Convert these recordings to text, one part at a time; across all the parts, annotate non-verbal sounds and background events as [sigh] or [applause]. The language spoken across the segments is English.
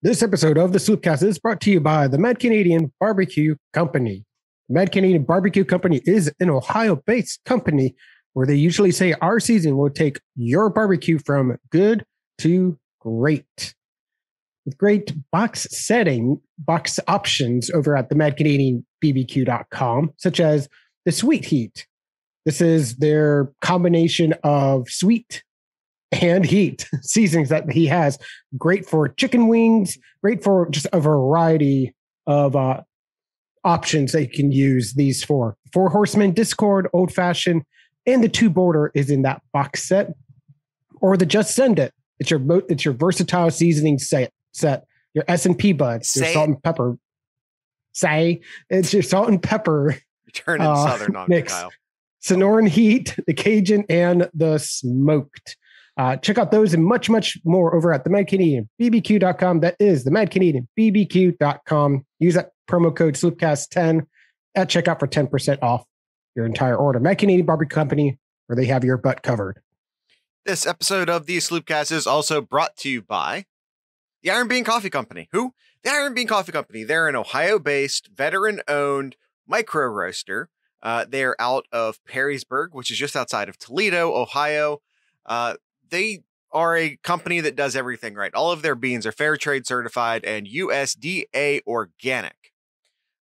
This episode of the Sloopcast is brought to you by the Mad Canadian Barbecue Company. Mad Canadian Barbecue Company is an Ohio based company where they usually say our season will take your barbecue from good to great. With great box setting, box options over at the Mad Canadian BBQ.com, such as the Sweet Heat. This is their combination of sweet and heat [laughs] seasonings that he has. Great for chicken wings, great for just a variety of uh, options that you can use these for. Four Horsemen, Discord, Old Fashioned, and the two border is in that box set. Or the Just Send It. It's your it's your versatile seasoning set. Set your S and P buds, your salt it. and pepper. Say it's your salt and pepper You're turning Uh, southern on mix. Kyle. Sonoran Heat, the Cajun, and the Smoked. Uh, check out those and much, much more over at the Mad Canadian BBQ.com. That is the Mad Canadian BBQ.com. Use that promo code SloopCast10 at checkout for 10% off your entire order. Mad Canadian Barbecue Company, where they have your butt covered. This episode of the Sloopcast is also brought to you by the Iron Bean Coffee Company. Who? The Iron Bean Coffee Company. They're an Ohio-based, veteran-owned micro roaster. Uh, they're out of Perrysburg, which is just outside of Toledo, Ohio. Uh, they are a company that does everything right. All of their beans are fair trade certified and USDA organic.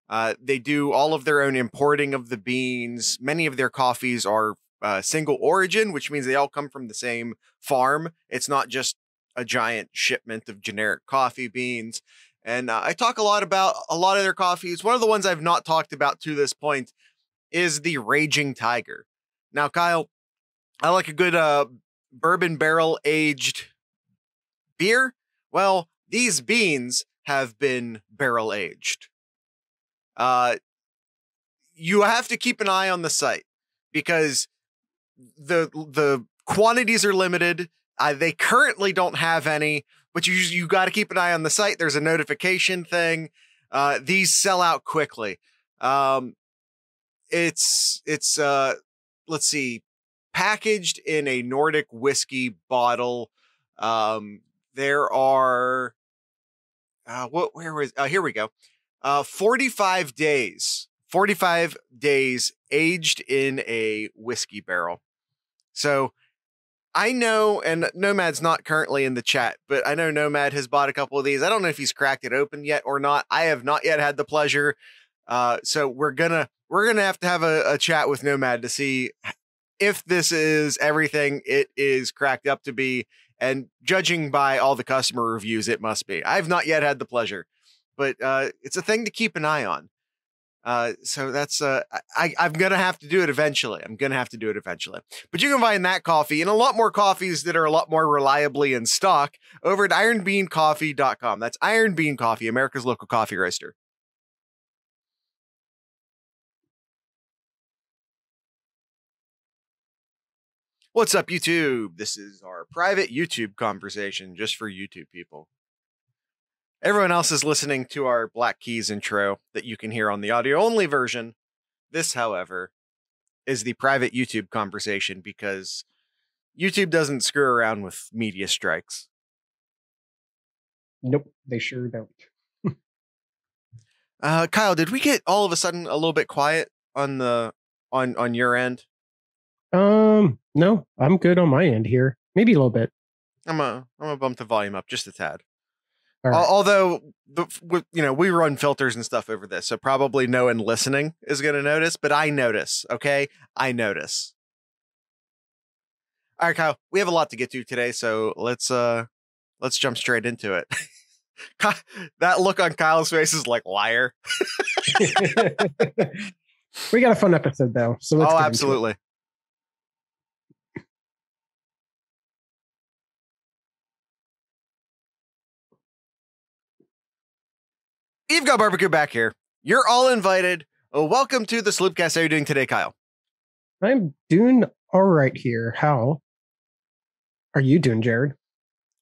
Uh, they do all of their own importing of the beans. Many of their coffees are uh, single origin, which means they all come from the same farm. It's not just a giant shipment of generic coffee beans. And uh, I talk a lot about a lot of their coffees. One of the ones I've not talked about to this point is the Raging Tiger. Now, Kyle, I like a good uh, bourbon barrel aged beer. Well, these beans have been barrel aged. Uh, you have to keep an eye on the site because the the quantities are limited. Uh, they currently don't have any, but you you got to keep an eye on the site. There's a notification thing. Uh, these sell out quickly. Um, it's it's uh, let's see, packaged in a Nordic whiskey bottle. Um, there are uh, what where was uh, here we go. Uh, 45 days. 45 days aged in a whiskey barrel. So I know, and Nomad's not currently in the chat, but I know Nomad has bought a couple of these. I don't know if he's cracked it open yet or not. I have not yet had the pleasure. Uh, so we're gonna we're gonna have to have a, a chat with Nomad to see if this is everything it is cracked up to be. And judging by all the customer reviews, it must be. I've not yet had the pleasure, but uh, it's a thing to keep an eye on. Uh, so that's uh, I, I'm gonna have to do it eventually. I'm gonna have to do it eventually. But you can find that coffee and a lot more coffees that are a lot more reliably in stock over at ironbeancoffee.com. That's Iron Bean Coffee, America's local coffee roaster. What's up, YouTube? This is our private YouTube conversation just for YouTube people. Everyone else is listening to our Black Keys intro that you can hear on the audio only version. This, however, is the private YouTube conversation because YouTube doesn't screw around with media strikes. Nope, they sure don't. [laughs] Uh, Kyle, did we get all of a sudden a little bit quiet on the on on your end? Um, no, I'm good on my end here. Maybe a little bit. I'm gonna I'm gonna bump the volume up just a tad. Right. Although the you know we run filters and stuff over this, so probably no one listening is going to notice, but I notice. Okay, I notice. All right, Kyle, we have a lot to get to today, so let's uh let's jump straight into it. [laughs] That look on Kyle's face is like liar. [laughs] we got a fun episode though, so let's oh, get into it. absolutely. You've got barbecue back here. You're all invited. Oh, welcome to the Sloopcast. How are you doing today, Kyle? I'm doing all right here. How are you doing, Jared?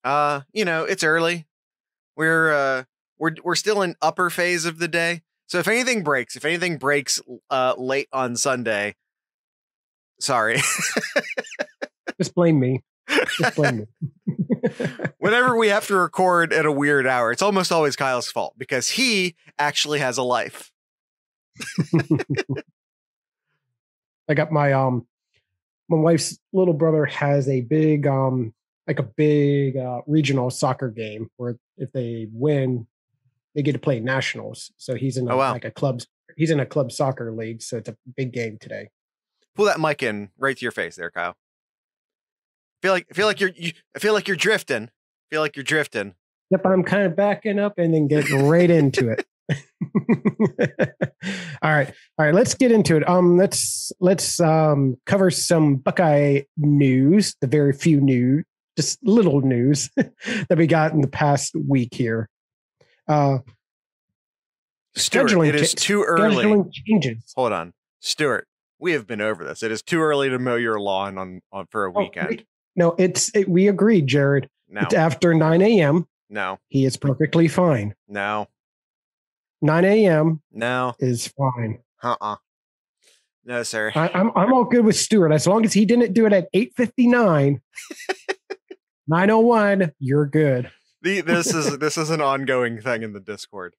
Uh, you know, it's early. We're uh we're we're still in upper phase of the day. So if anything breaks, if anything breaks uh late on Sunday, sorry. [laughs] Just blame me. Just blame me. [laughs] Whenever we have to record at a weird hour, it's almost always Kyle's fault because he actually has a life. [laughs] I got my um my wife's little brother has a big um like a big uh, regional soccer game where if they win they get to play nationals. So he's in a, Oh, wow. like a club he's in a club soccer league, so it's a big game today. Pull that mic in right to your face there, Kyle. Feel like I feel like you're you, I feel like you're drifting. feel like you're drifting. Yep, I'm kind of backing up and then getting right into it. [laughs] [laughs] all right. All right, let's get into it. Um let's let's um cover some Buckeye news, the very few news, just little news [laughs] that we got in the past week here. Uh Stuart, Scheduling it is too early. changes. Hold on. Stuart, we have been over this. It is too early to mow your lawn on, on for a Oh, weekend. No, it's it, we agreed, Jared. No, It's after 9 a.m. no, He is perfectly fine. no, 9 a.m. no, is fine. uh-uh. No, sir. I, I'm I'm all good with Stewart as long as he didn't do it at 8:59. [laughs] 901, you're good. The, this is this is an ongoing thing in the Discord.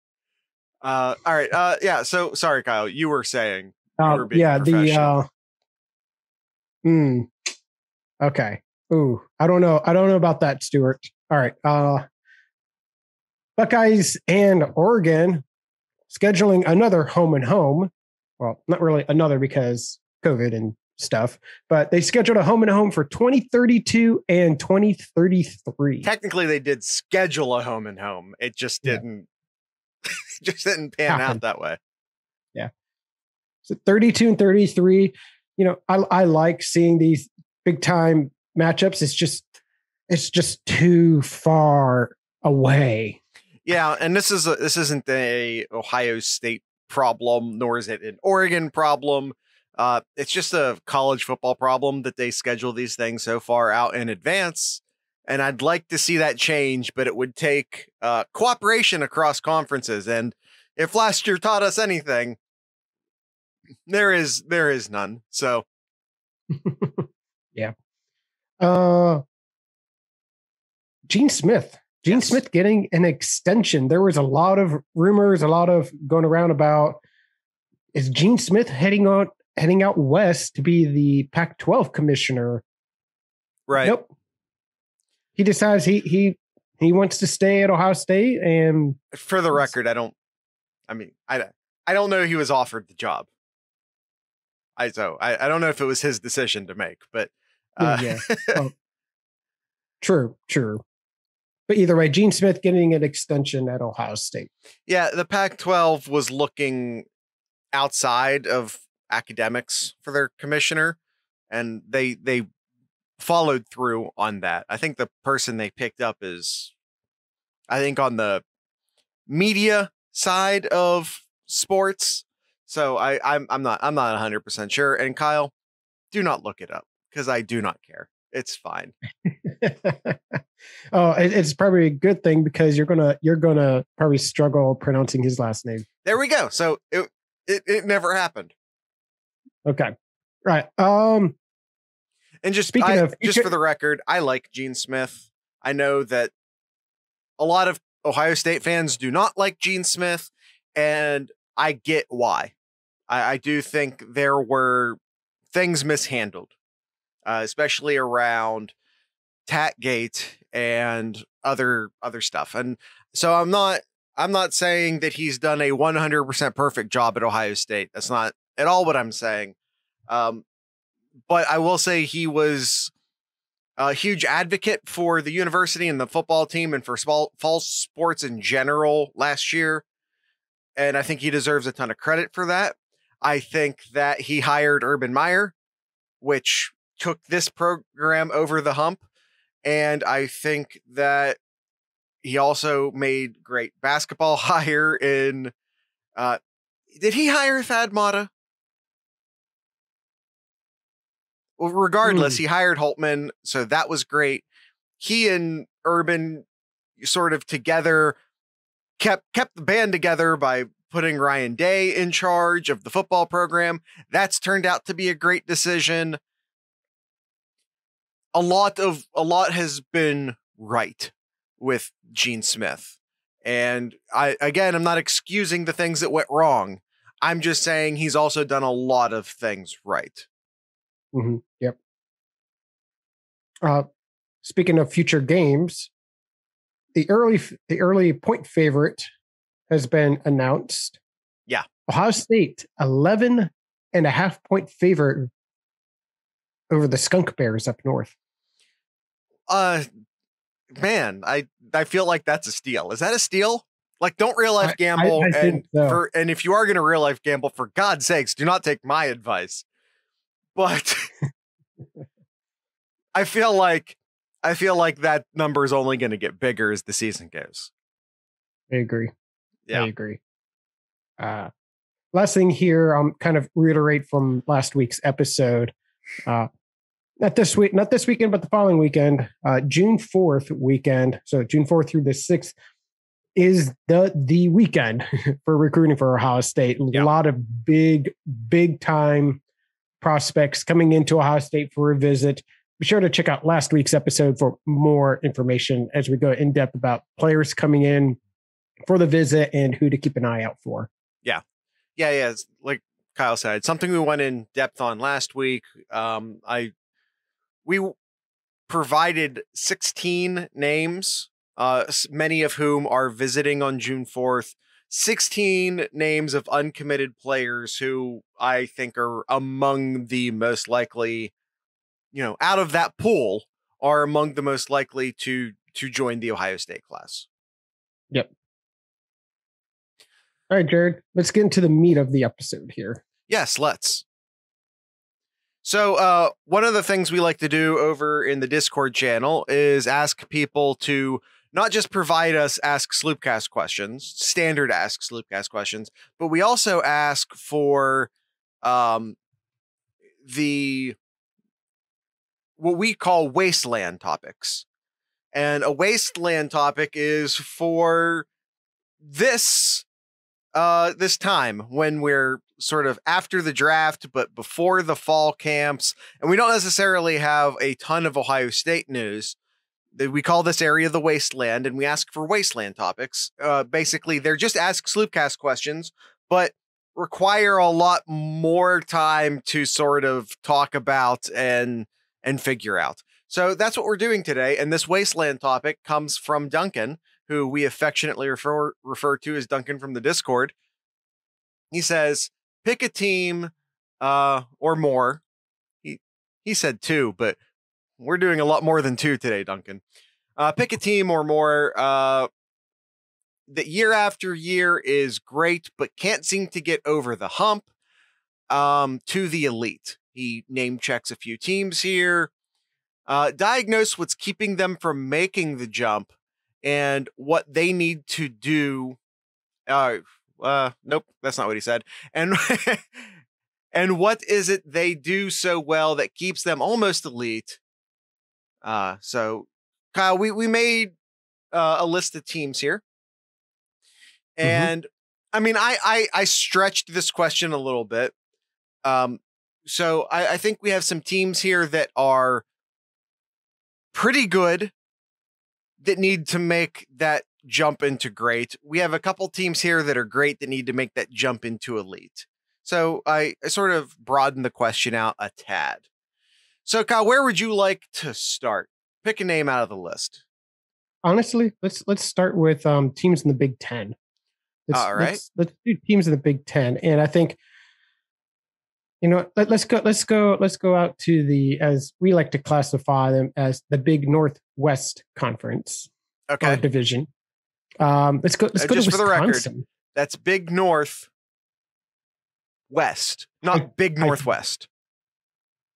Uh, all right. Uh, yeah. So sorry, Kyle. You were saying Uh, were being yeah, the professional. uh, hmm. Okay. Ooh, I don't know. I don't know about that, Stewart. All right. Uh, Buckeyes and Oregon scheduling another home and home. Well, not really another because COVID and stuff, but they scheduled a home and home for 2032 and 2033. technically they did schedule a home and home. It just didn't [laughs] just didn't pan out that way. Yeah. So 32 and 33, you know, I, I like seeing these big time matchups. It's just, it's just too far away. Yeah, and this is a, this isn't a Ohio State problem, nor is it an Oregon problem. Uh, it's just a college football problem that they schedule these things so far out in advance. And I'd like to see that change, but it would take uh, cooperation across conferences. And if last year taught us anything, there is there is none. So [laughs] Uh, Gene Smith. Gene Yes. Smith getting an extension. There was a lot of rumors, a lot of going around about is Gene Smith heading out heading out west to be the Pac-12 commissioner? right, Nope. He decides he he he wants to stay at Ohio State and for the record, I don't. I mean, I I don't know he was offered the job. I so I, I don't know if it was his decision to make, but uh, Yeah, [laughs] Oh. true, true. But either way, Gene Smith getting an extension at Ohio State. yeah, the Pac-12 was looking outside of academics for their commissioner, and they they followed through on that. I think the person they picked up is, I think, on the media side of sports. So I I'm I'm not I'm not 100 percent sure. And Kyle, do not look it up because I do not care. It's fine. oh, it, it's probably a good thing because you're gonna you're gonna probably struggle pronouncing his last name. There we go. So it it, it never happened. Okay, right. Um, And just Speaking I- of just future- for the record, I like Gene Smith. I know that a lot of Ohio State fans do not like Gene Smith, and I get why. I, I do think there were things mishandled, uh, especially around Tatgate and other other stuff. And so I'm not I'm not saying that he's done a 100% perfect job at Ohio State. That's not at all what I'm saying. Um, but I will say he was a huge advocate for the university and the football team and for small fall sports in general last year. And I think he deserves a ton of credit for that. I think that he hired Urban Meyer, which took this program over the hump. And I think that he also made great basketball [laughs] hire in uh did he hire Thad Matta? Well, regardless, he hired Holtman, so that was great. He and Urban sort of together kept kept the band together by putting Ryan Day in charge of the football program. That's turned out to be a great decision. A lot of a lot has been right with Gene Smith. And I again I'm not excusing the things that went wrong. I'm just saying he's also done a lot of things right. Mm-hmm. Yep. Uh, speaking of future games, the early the early point favorite has been announced. Yeah. Ohio State 11 and a half point favorite over the Skunk Bears up north. Uh man, I I feel like that's a steal. Is that a steal? Like, don't real life gamble, I, I, I and so. for and if you are going to real life gamble, for God's sakes, do not take my advice. But [laughs] I feel like I feel like that number is only going to get bigger as the season goes. I agree. Yeah. I agree. Uh, last thing here, I'm um, kind of reiterate from last week's episode. Uh, not this week, not this weekend, but the following weekend, uh, June 4th weekend. So June 4th through the 6th is the the weekend [laughs] for recruiting for Ohio State. A lot of big, big time prospects coming into Ohio State for a visit. Be sure to check out last week's episode for more information as we go in depth about players coming in for the visit and who to keep an eye out for. Yeah. Yeah, yeah. It's like Kyle said, something we went in depth on last week. Um, I we provided 16 names, uh, many of whom are visiting on June 4th. 16 names of uncommitted players who I think are among the most likely, you know, out of that pool are among the most likely to to join the Ohio State class. Yep. All right, Jared, let's get into the meat of the episode here. Yes, let's. So, uh, one of the things we like to do over in the Discord channel is ask people to not just provide us Ask Sloopcast questions, standard Ask Sloopcast questions, but we also ask for um, the what we call wasteland topics. And a wasteland topic is for this uh, this time when we're sort of after the draft, but before the fall camps, and we don't necessarily have a ton of Ohio State news. We call this area the wasteland, and we ask for wasteland topics. Uh, basically, they're just ask Sloopcast questions, but require a lot more time to sort of talk about and and figure out. So that's what we're doing today. And this wasteland topic comes from Duncan, who we affectionately refer refer to as Duncan from the Discord. He says, pick a team uh, or more. He he said two, but we're doing a lot more than two today, Duncan. Uh, pick a team or more uh, that year after year is great, but can't seem to get over the hump um, to the elite. He name checks a few teams here. Uh, diagnose what's keeping them from making the jump and what they need to do. Uh, uh, nope, that's not what he said. And [laughs] and what is it they do so well that keeps them almost elite? Uh, so Kyle, we we made uh, a list of teams here, mm-hmm. and mm-hmm. I mean, I, I I stretched this question a little bit. Um, so I, I think we have some teams here that are pretty good that need to make that jump into great. We have a couple teams here that are great that need to make that jump into elite. So I, I sort of broaden the question out a tad. So Kyle, where would you like to start? Pick a name out of the list. Honestly, let's let's start with um, teams in the Big Ten. Let's, All right. Let's, let's do teams in the Big Ten, and I think you know let, us go let's go let's go out to the as we like to classify them as the big northwest conference okay division um let's go let's uh, go just to for the record that's big north west not I, big northwest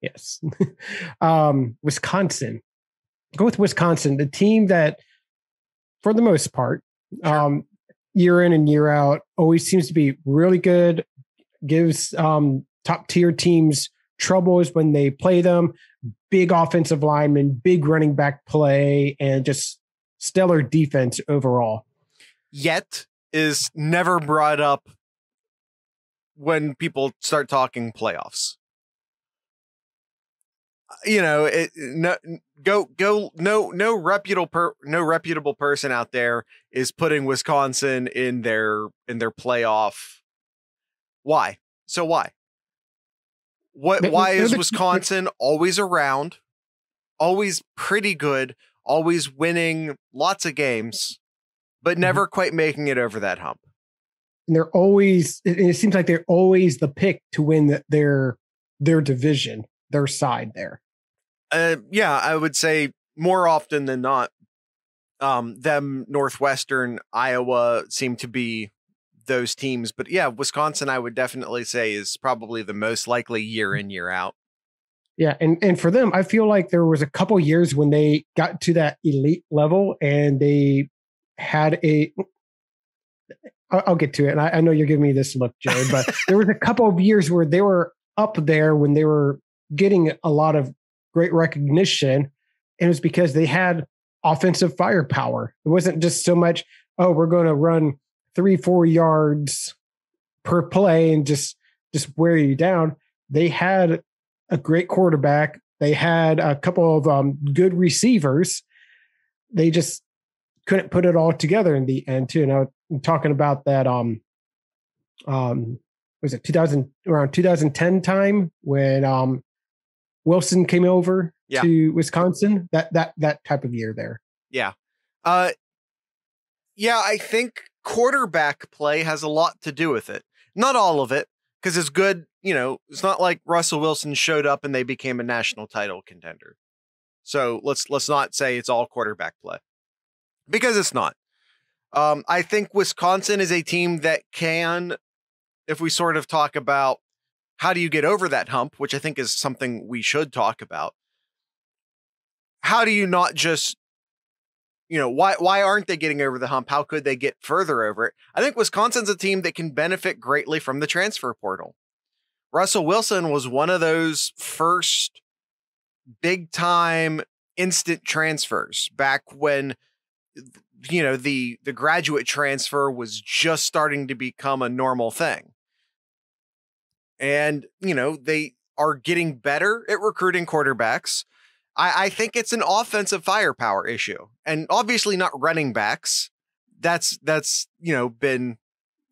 I, yes [laughs] um wisconsin go with wisconsin the team that for the most part sure. um year in and year out always seems to be really good gives um top tier teams troubles when they play them. Big offensive linemen, big running back play, and just stellar defense overall. Yet is never brought up when people start talking playoffs. you know, it, no, go go no no reputable per, no reputable person out there is putting Wisconsin in their in their playoff. Why? So why? What? Why is Wisconsin always around, always pretty good, always winning lots of games, but mm-hmm. never quite making it over that hump? And they're always. It, seems like they're always the pick to win their their division, their side there. Uh, yeah, I would say more often than not, um, them Northwestern, Iowa seem to be those teams. But yeah, Wisconsin, I would definitely say is probably the most likely year in year out. Yeah, and and for them, I feel like there was a couple years when they got to that elite level and they had a. I'll get to it, and I, I know you're giving me this look, Jared, but [laughs] there was a couple of years where they were up there when they were getting a lot of great recognition. And it was because they had offensive firepower. It wasn't just so much, oh, we're going to run three, four yards per play and just just wear you down. They had a great quarterback. They had a couple of um, good receivers. They just couldn't put it all together in the end too. Now I'm talking about that um um was it 2000 around 2010 time when um Wilson came over yeah. to Wisconsin. That that that type of year there. Yeah. Uh yeah, I think quarterback play has a lot to do with it. Not all of it, because it's good, you know, it's not like Russell Wilson showed up and they became a national title contender. So let's let's not say it's all quarterback play. Because it's not. Um, I think Wisconsin is a team that can, if we sort of talk about how do you get over that hump, which I think is something we should talk about. How do you not just you know why why aren't they getting over the hump how could they get further over it i think wisconsin's a team that can benefit greatly from the transfer portal russell wilson was one of those first big time instant transfers back when you know the the graduate transfer was just starting to become a normal thing and you know they are getting better at recruiting quarterbacks. I, I think it's an offensive firepower issue, and obviously not running backs. That's that's you know been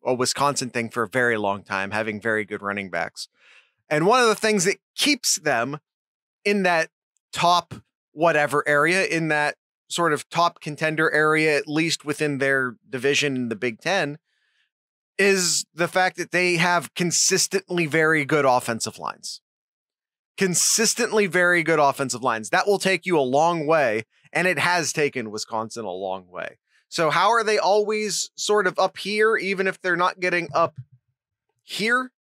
a Wisconsin thing for a very long time, having very good running backs. And one of the things that keeps them in that top whatever area, in that sort of top contender area, at least within their division in the Big Ten, is the fact that they have consistently very good offensive lines. Consistently very good offensive lines. That will take you a long way, and it has taken Wisconsin a long way. So, how are they always sort of up here, even if they're not getting up here?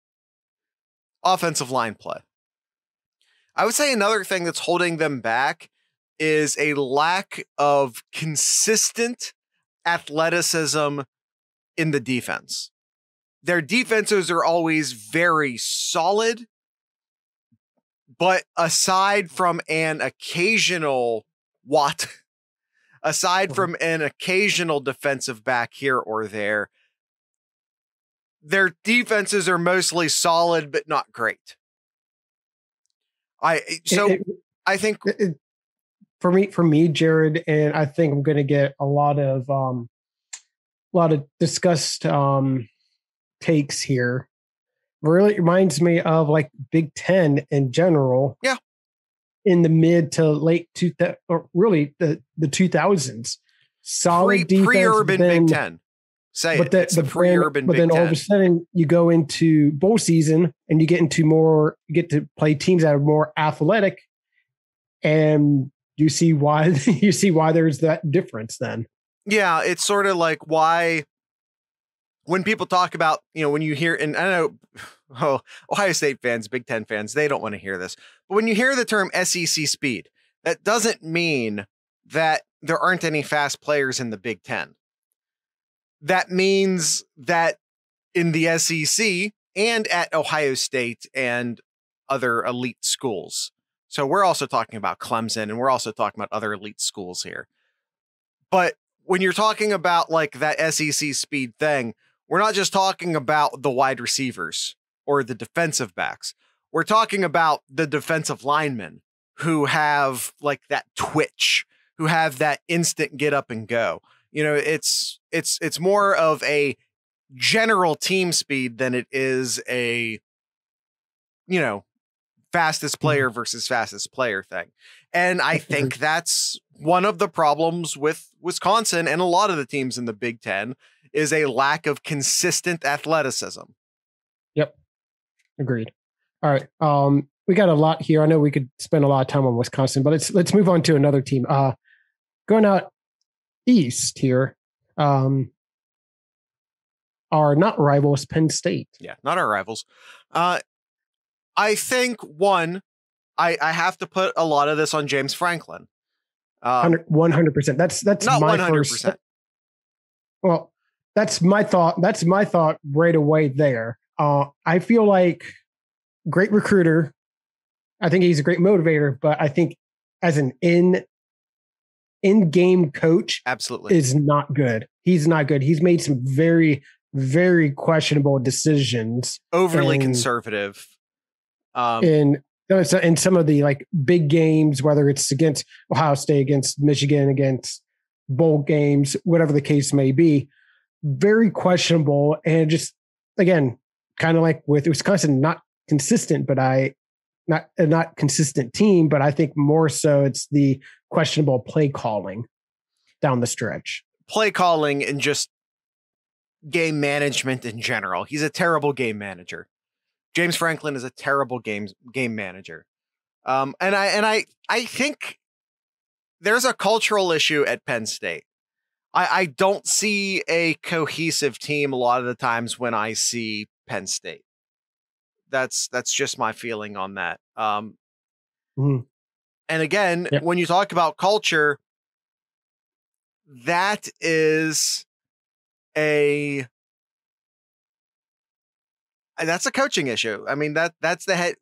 Offensive line play. I would say another thing that's holding them back is a lack of consistent athleticism in the defense their defenses are always very solid. But aside from an occasional what, [laughs] aside uh-huh. from an occasional defensive back here or there, their defenses are mostly solid but not great. I eh, so it, it, I think it, for me for me Jared and I think I'm going to get a lot of um a lot of discussed um takes here really reminds me of like Big Ten in general. Yeah. In the mid to late two, or really the the two thousands, solid pre, defense. Pre-urban then, Big Ten. Say but it. The, the pre-urban. But then 10. all of a sudden you go into bowl season and you get into more. You get to play teams that are more athletic, and you see why [laughs] you see why there's that difference. Then. Yeah, it's sort of like why when people talk about, you know, when you hear, and I know, [sighs] oh, Ohio State fans, Big Ten fans, they don't want to hear this. But when you hear the term SEC speed, that doesn't mean that there aren't any fast players in the Big Ten. That means that in the SEC and at Ohio State and other elite schools. So we're also talking about Clemson and we're also talking about other elite schools here. But when you're talking about like that SEC speed thing, we're not just talking about the wide receivers or the defensive backs. We're talking about the defensive linemen who have like that twitch, who have that instant get up and go. You know, it's it's it's more of a general team speed than it is a you know fastest Mm-hmm. player versus fastest player thing. And I [laughs] think that's one of the problems with Wisconsin and a lot of the teams in the Big 10 is a lack of consistent athleticism. Yep. Agreed. All right. Um, we got a lot here. I know we could spend a lot of time on Wisconsin, but let's let's move on to another team. Uh, going out east here, um, are not rivals Penn State. Yeah, not our rivals. Uh, I think one, I, I have to put a lot of this on James Franklin. Uh, One hundred percent. That's that's not my one hundred percent. Well, that's my thought. That's my thought right away there. Uh, I feel like great recruiter. I think he's a great motivator, but I think as an in in game coach Absolutely. is not good. He's not good. He's made some very very questionable decisions Overly and- conservative. Um, in in some of the like big games, whether it's against Ohio State, against Michigan, against bowl games, whatever the case may be, very questionable. And just again, kind of like with Wisconsin, not consistent, but I not a not consistent team, but I think more so it's the questionable play calling down the stretch. play calling and just game management in general. He's a terrible game manager. James Franklin is a terrible game game manager. Um, and I and I I think there's a cultural issue at Penn State. I, I don't see a cohesive team a lot of the times when I see Penn State. That's that's just my feeling on that. Um, Mhm. and again, Yeah. when you talk about culture, that is a that's a coaching issue. I mean that that's the head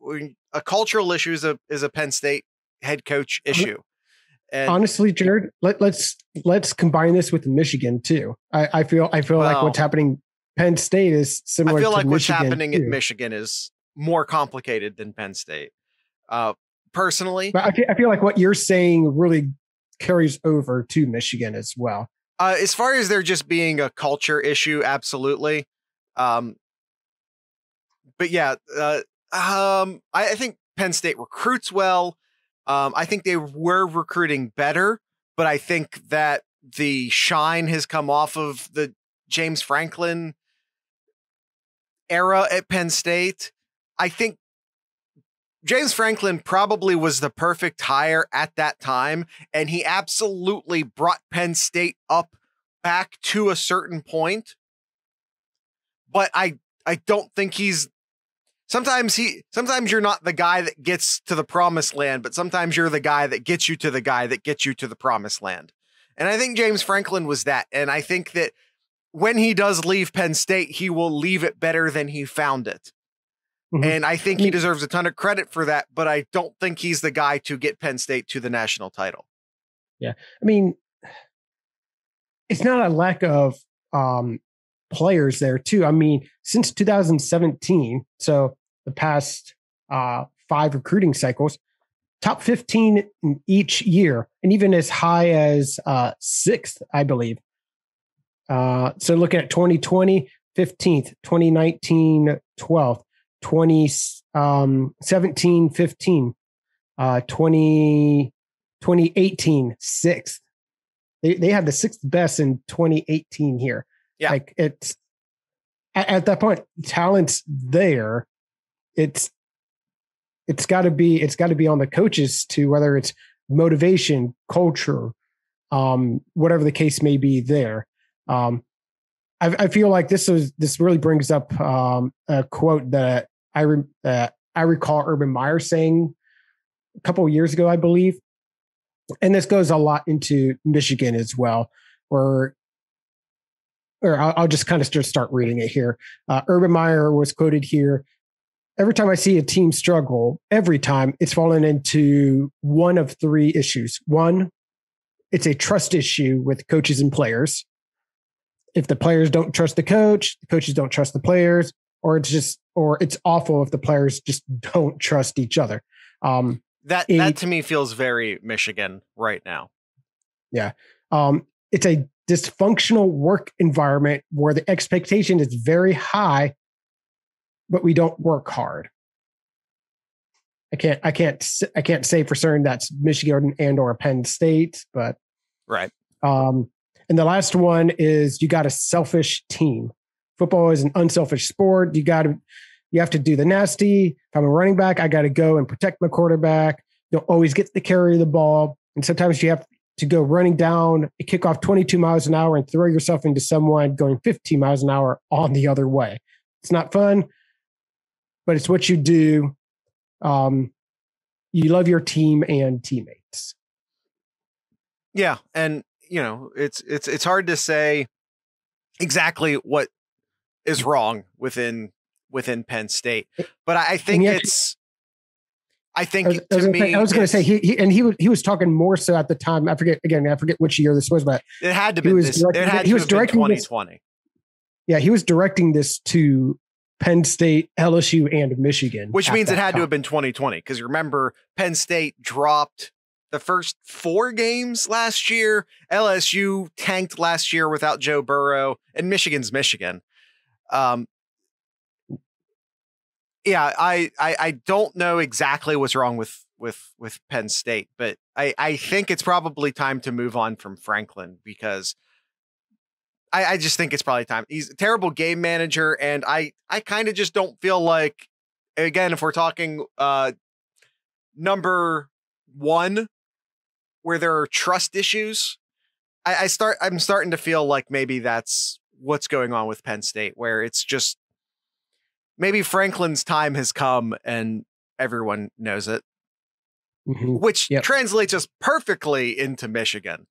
a cultural issue is a is a Penn State head coach issue. And Honestly, Jared, let, let's let's combine this with Michigan too. I, I feel I feel like what's happening Penn State is similar. I feel like what's Michigan, happening at. Michigan is more complicated than Penn State. Uh, personally, But I feel, I feel like what you're saying really carries over to Michigan as well. Uh, as far as there just being a culture issue, absolutely. Um, but yeah, uh, um, I, I think Penn State recruits well. Um, I think they were recruiting better, but I think that the shine has come off of the James Franklin era at Penn State. I think James Franklin probably was the perfect hire at that time, and he absolutely brought Penn State up back to a certain point. But I I don't think he's sometimes he sometimes you're not the guy that gets to the promised land, but sometimes you're the guy that gets you to the guy that gets you to the promised land. And I think James Franklin was that. And I think that when he does leave Penn State, he will leave it better than he found it. Mhm. And I think he deserves a ton of credit for that, but I don't think he's the guy to get Penn State to the national title. Yeah. I mean, it's not a lack of um, players there too. I mean, since 2017, so the past uh, five recruiting cycles, top 15 in each year, and even as high as uh, sixth, I believe. Uh, so looking at 2020, 15th, 2019, 12th, 2017, 15, uh, 20, 2018, sixth. They, they had the sixth best in 2018 here. Yeah. Like it's at, at that point, talent's there. It's it's got to be it's got to be on the coaches to whether it's motivation, culture, um, whatever the case may be. There, um, I, I feel like this is this really brings up um, a quote that I re, uh, I recall Urban Meyer saying a couple years ago, I believe, and this goes a lot into Michigan as well, where. Or I'll, I'll just kind of just start reading it here. Uh, Urban Meyer was quoted here every time I see a team struggle, every time it's fallen into one of three issues. One, it's a trust issue with coaches and players. If the players don't trust the coach, the coaches don't trust the players, or it's just, or it's awful if the players just don't trust each other. Um, That that to me feels very Michigan right now. Yeah, um, it's a dysfunctional work environment where the expectation is very high, but we don't work hard. I can't, I can't, I can't say for certain that's Michigan and or Penn State, but Right. um, and the last one is you got a selfish team. Football is an unselfish sport. You got to, you have to do the nasty. If I'm a running back, I got to go and protect my quarterback. You'll always get the carry of the ball, and sometimes you have to go running down a kickoff 22 miles an hour and throw yourself into someone going 15 miles an hour on the other way. It's not fun, but it's what you do. Um, you love your team and teammates. Yeah, and you know, it's it's it's hard to say exactly what is wrong within within Penn State, but I, think it's. I think I was, I was gonna say- me, I was going to say he, he and he was he was talking more so at the time. I forget again. I forget which year this was, but it had to be this. directing- It had he was directing this- 2020. yeah, he was directing this to Penn State, LSU, and Michigan, which means it had to have been 2020 because remember penn state dropped the first four games last year lsu tanked last year without joe burrow and michigan's michigan um yeah I, I i don't know exactly what's wrong with with with penn state but i i think it's probably time to move on from franklin because I, I just think it's probably time. He's a terrible game manager, and I I kind of just don't feel like again if we're talking uh number one where there are trust issues, I, I start I'm starting to feel like maybe that's what's going on with Penn State, where it's just maybe Franklin's time has come and everyone knows it, Mhm. which Yep. translates us perfectly into Michigan.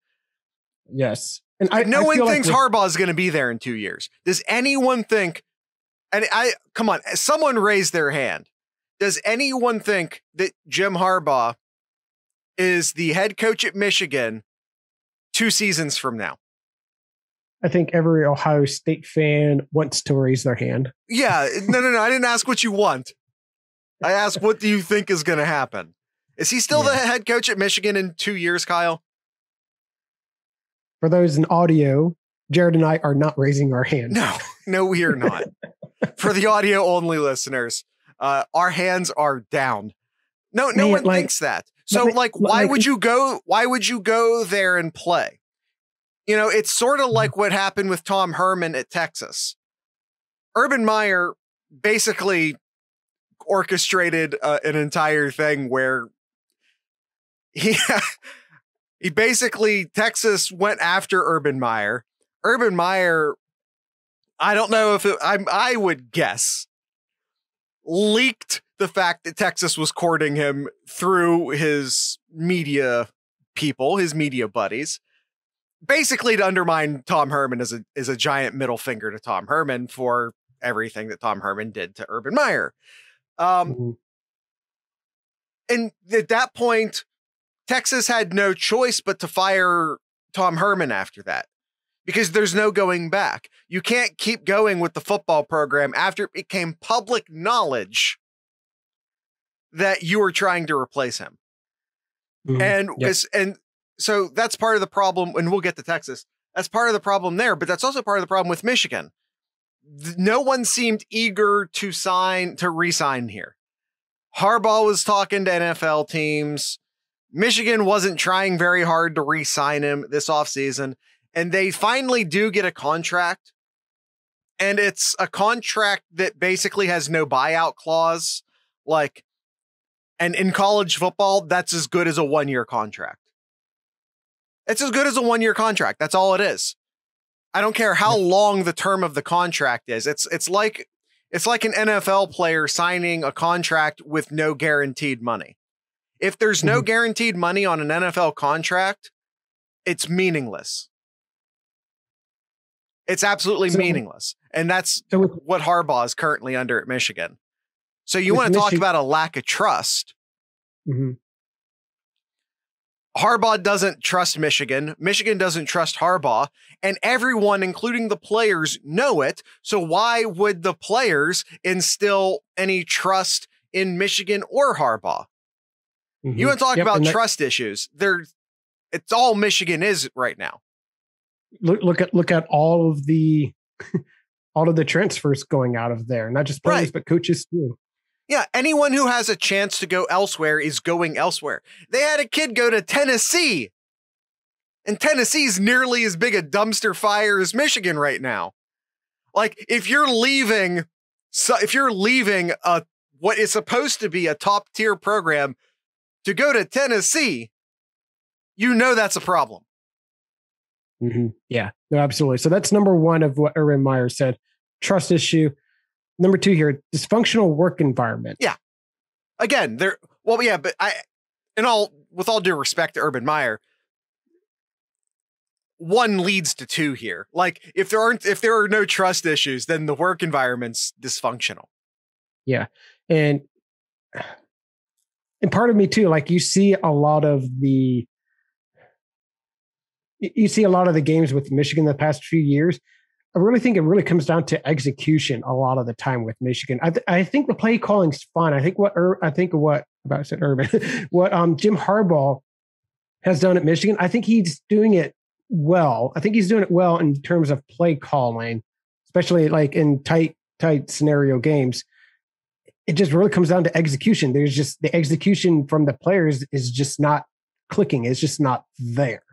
Yes, and I no I one feel like thinks Harbaugh is going to be there in two years. Does anyone think? And I come on, someone raise their hand. Does anyone think that Jim Harbaugh is the head coach at Michigan two seasons from now? I think every Ohio State fan wants to raise their hand. Yeah, no, no, no. I didn't ask what you want. I asked what do you think is going to happen. Is he still the head coach at Michigan in two years, Kyle? For those in audio, Jared and I are not raising our hand. No, no, we are not. [laughs] For the audio only listeners, uh, our hands are down. No, no Man, one like- thinks that. So, like, why like- would you go? Why would you go there and play? You know, it's sort Mm-hmm. of like what happened with Tom Herman at Texas. Urban Meyer basically orchestrated uh, an entire thing where he [laughs] he basically Texas went after Urban Meyer. Urban Meyer, I don't know if it, I I would guess leaked the fact that Texas was courting him through his media people, his media buddies, basically to undermine Tom Herman as a is a giant middle finger to Tom Herman for everything that Tom Herman did to Urban Meyer. Um, Mhm. and at that point, Texas had no choice but to fire Tom Herman after that because there's no going back. You can't keep going with the football program after it became public knowledge that you were trying to replace him. Mhm. And Yep. and so that's part of the problem and we'll get to Texas. That's part of the problem there, but that's also part of the problem with Michigan. No one seemed eager to sign to re-sign here. Harbaugh was talking to NFL teams. Michigan wasn't trying very hard to re-sign him this offseason, and they finally do get a contract. And it's a contract that basically has no buyout clause. Like, and in college football, that's as good as a one-year contract. It's as good as a one-year contract. That's all it is. I don't care how long the term of the contract is. It's it's like it's like an NFL player signing a contract with no guaranteed money. If there's no guaranteed money on an NFL contract, it's meaningless. It's absolutely So- meaningless. And that's So with, what Harbaugh is currently under at Michigan. So you want to talk Michi- about a lack of trust. mhm. Harbaugh doesn't trust Michigan. Michigan doesn't trust Harbaugh. And everyone, including the players, know it. So why would the players instill any trust in Michigan or Harbaugh? Mm-hmm. You want to talk yep, about trust that, issues? There, it's all Michigan is right now. Look, look at look at all of the [laughs] all of the transfers going out of there, not just players right. but coaches too. Yeah, anyone who has a chance to go elsewhere is going elsewhere. They had a kid go to Tennessee. And Tennessee's nearly as big a dumpster fire as Michigan right now. Like if you're leaving so if you're leaving a what is supposed to be a top tier program to go to Tennessee, you know that's a problem. Mm-hmm. Yeah, no, absolutely. So that's number one of what Urban Meyer said trust issue. Number two here, dysfunctional work environment. Yeah. Again, there, well, yeah, but I, and all, with all due respect to Urban Meyer, one leads to two here. Like if there aren't, if there are no trust issues, then the work environment's dysfunctional. Yeah. And, and part of me too, like you see a lot of the, you see a lot of the games with Michigan the past few years. I really think it really comes down to execution a lot of the time with Michigan. I, th- I think the play calling's fine. I think what I think what about said Urban, [laughs] what um Jim Harbaugh has done at Michigan. I think he's doing it well. I think he's doing it well in terms of play calling, especially like in tight tight scenario games. It just really comes down to execution. There's just the execution from the players is just not clicking. It's just not there.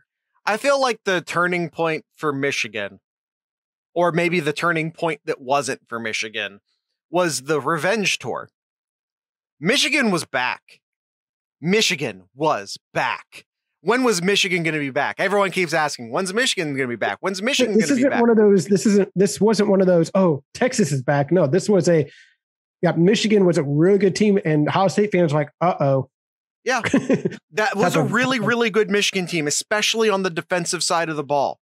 I feel like the turning point for Michigan, or maybe the turning point that wasn't for Michigan, was the revenge tour. Michigan was back. Michigan was back. When was Michigan going to be back? Everyone keeps asking, when's Michigan going to be back? When's Michigan going to be back? One of those. This isn't. This wasn't one of those. Oh, Texas is back. No, this was a. Yeah, Michigan was a really good team, and Ohio State fans were like, uh oh, yeah. [laughs] That was a really, really good Michigan team, especially on the defensive side of the ball.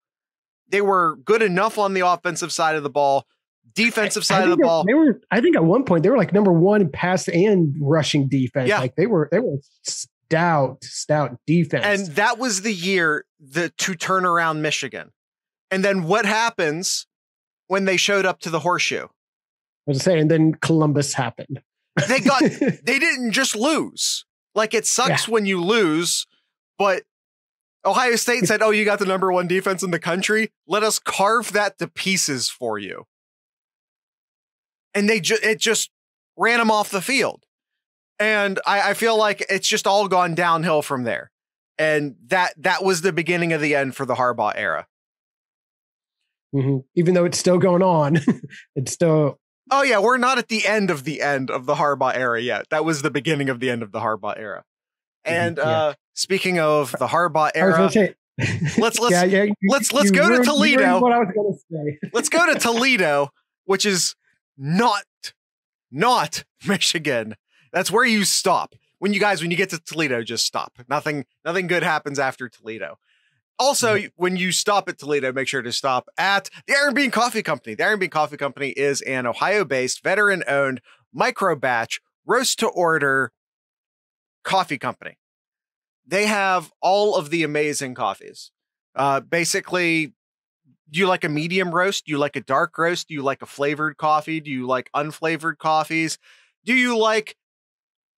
They were good enough on the offensive side of the ball. Defensive side of the ball. They were, I think at one point they were like number one in pass and rushing defense. Yeah. Like they were, they were stout, stout defense. And that was the year the to turn around Michigan. And then what happens when they showed up to the horseshoe? I was saying, and then Columbus happened. They got [laughs] they didn't just lose. Like it sucks yeah. when you lose, but Ohio State said, "Oh, you got the number one defense in the country. Let us carve that to pieces for you." And they just it just ran them off the field, and I, I feel like it's just all gone downhill from there. And that that was the beginning of the end for the Harbaugh era. Mm-hmm. Even though it's still going on, [laughs] it's still Oh yeah, we're not at the end of the end of the Harbaugh era yet. That was the beginning of the end of the Harbaugh era. Mm-hmm, and yeah. uh speaking of the Harbaugh era, say, [laughs] let's let's [laughs] yeah, yeah, you, let's let's go ruined, to Toledo. What I was going to say. [laughs] let's go to Toledo, which is not not Michigan. That's where you stop. When you guys when you get to Toledo, just stop. Nothing nothing good happens after Toledo. Also, mm-hmm. when you stop at Toledo, make sure to stop at the Iron Bean Coffee Company. The Iron Bean Coffee Company is an Ohio based, veteran owned, micro batch, roast to order coffee company. They have all of the amazing coffees. Uh, basically, do you like a medium roast? Do you like a dark roast? Do you like a flavored coffee? Do you like unflavored coffees? Do you like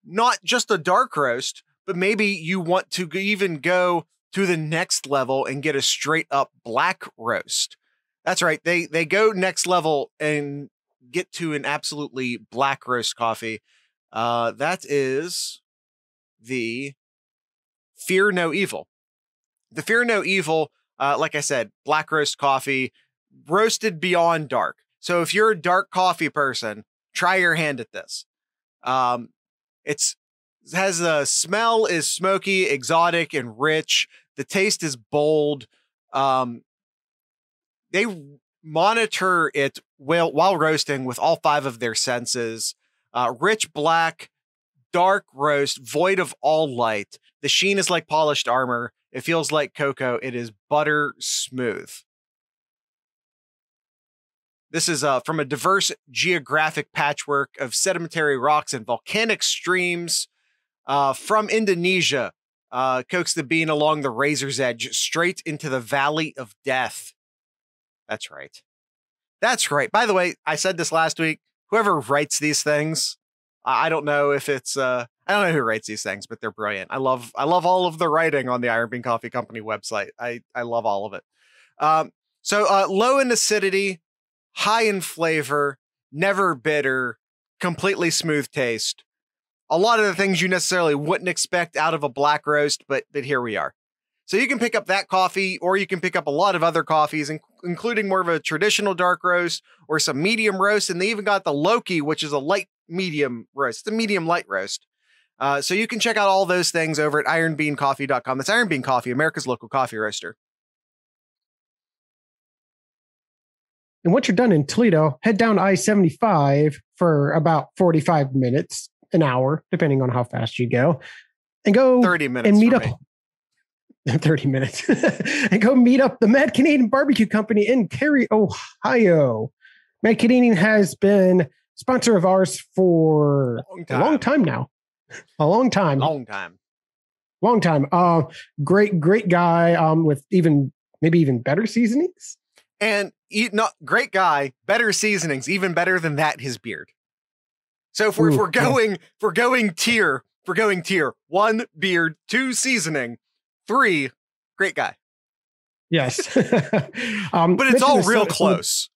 not just a dark roast, but maybe you want to even go to the next level and get a straight up black roast. That's right. They they go next level and get to an absolutely black roast coffee. Uh, that is the Fear No Evil. The Fear No Evil, uh, like I said, black roast coffee, roasted beyond dark. So if you're a dark coffee person, try your hand at this. Um, it's has a smell is smoky, exotic, and rich. The taste is bold. Um, they monitor it while, while roasting with all five of their senses. Uh, rich black, dark roast, void of all light. The sheen is like polished armor. It feels like cocoa. It is butter smooth. This is uh, from a diverse geographic patchwork of sedimentary rocks and volcanic streams uh, from Indonesia, uh, coax the bean along the razor's edge straight into the valley of death. That's right. That's right. By the way, I said this last week. Whoever writes these things, I don't know if it's. Uh, I don't know who writes these things, but they're brilliant. I love I love all of the writing on the Iron Bean Coffee Company website. I I love all of it. Um, so uh, low in acidity, high in flavor, never bitter, completely smooth taste. A lot of the things you necessarily wouldn't expect out of a black roast, but but here we are. So you can pick up that coffee, or you can pick up a lot of other coffees, including more of a traditional dark roast or some medium roast, and they even got the Loki, which is a light medium roast. It's a medium light roast. Uh, so you can check out all those things over at ironbeancoffee.com. That's Iron Bean Coffee, America's local coffee roaster. And once you're done in Toledo, head down I 75 for about 45 minutes, an hour, depending on how fast you go, and go 30 minutes and meet up. Me. [laughs] 30 minutes [laughs] and go meet up the Mad Canadian Barbecue Company in Carey, Ohio. Mad Canadian has been sponsor of ours for long a long time now. A long time. Long time. Long time. Uh great, great guy um with even maybe even better seasonings. And eat not great guy, better seasonings, even better than that, his beard. So if we're, Ooh, if we're going, yeah. if we're going tier, if we're going tier, one beard, two seasoning, three, great guy. Yes. [laughs] [laughs] um, but it's all real close.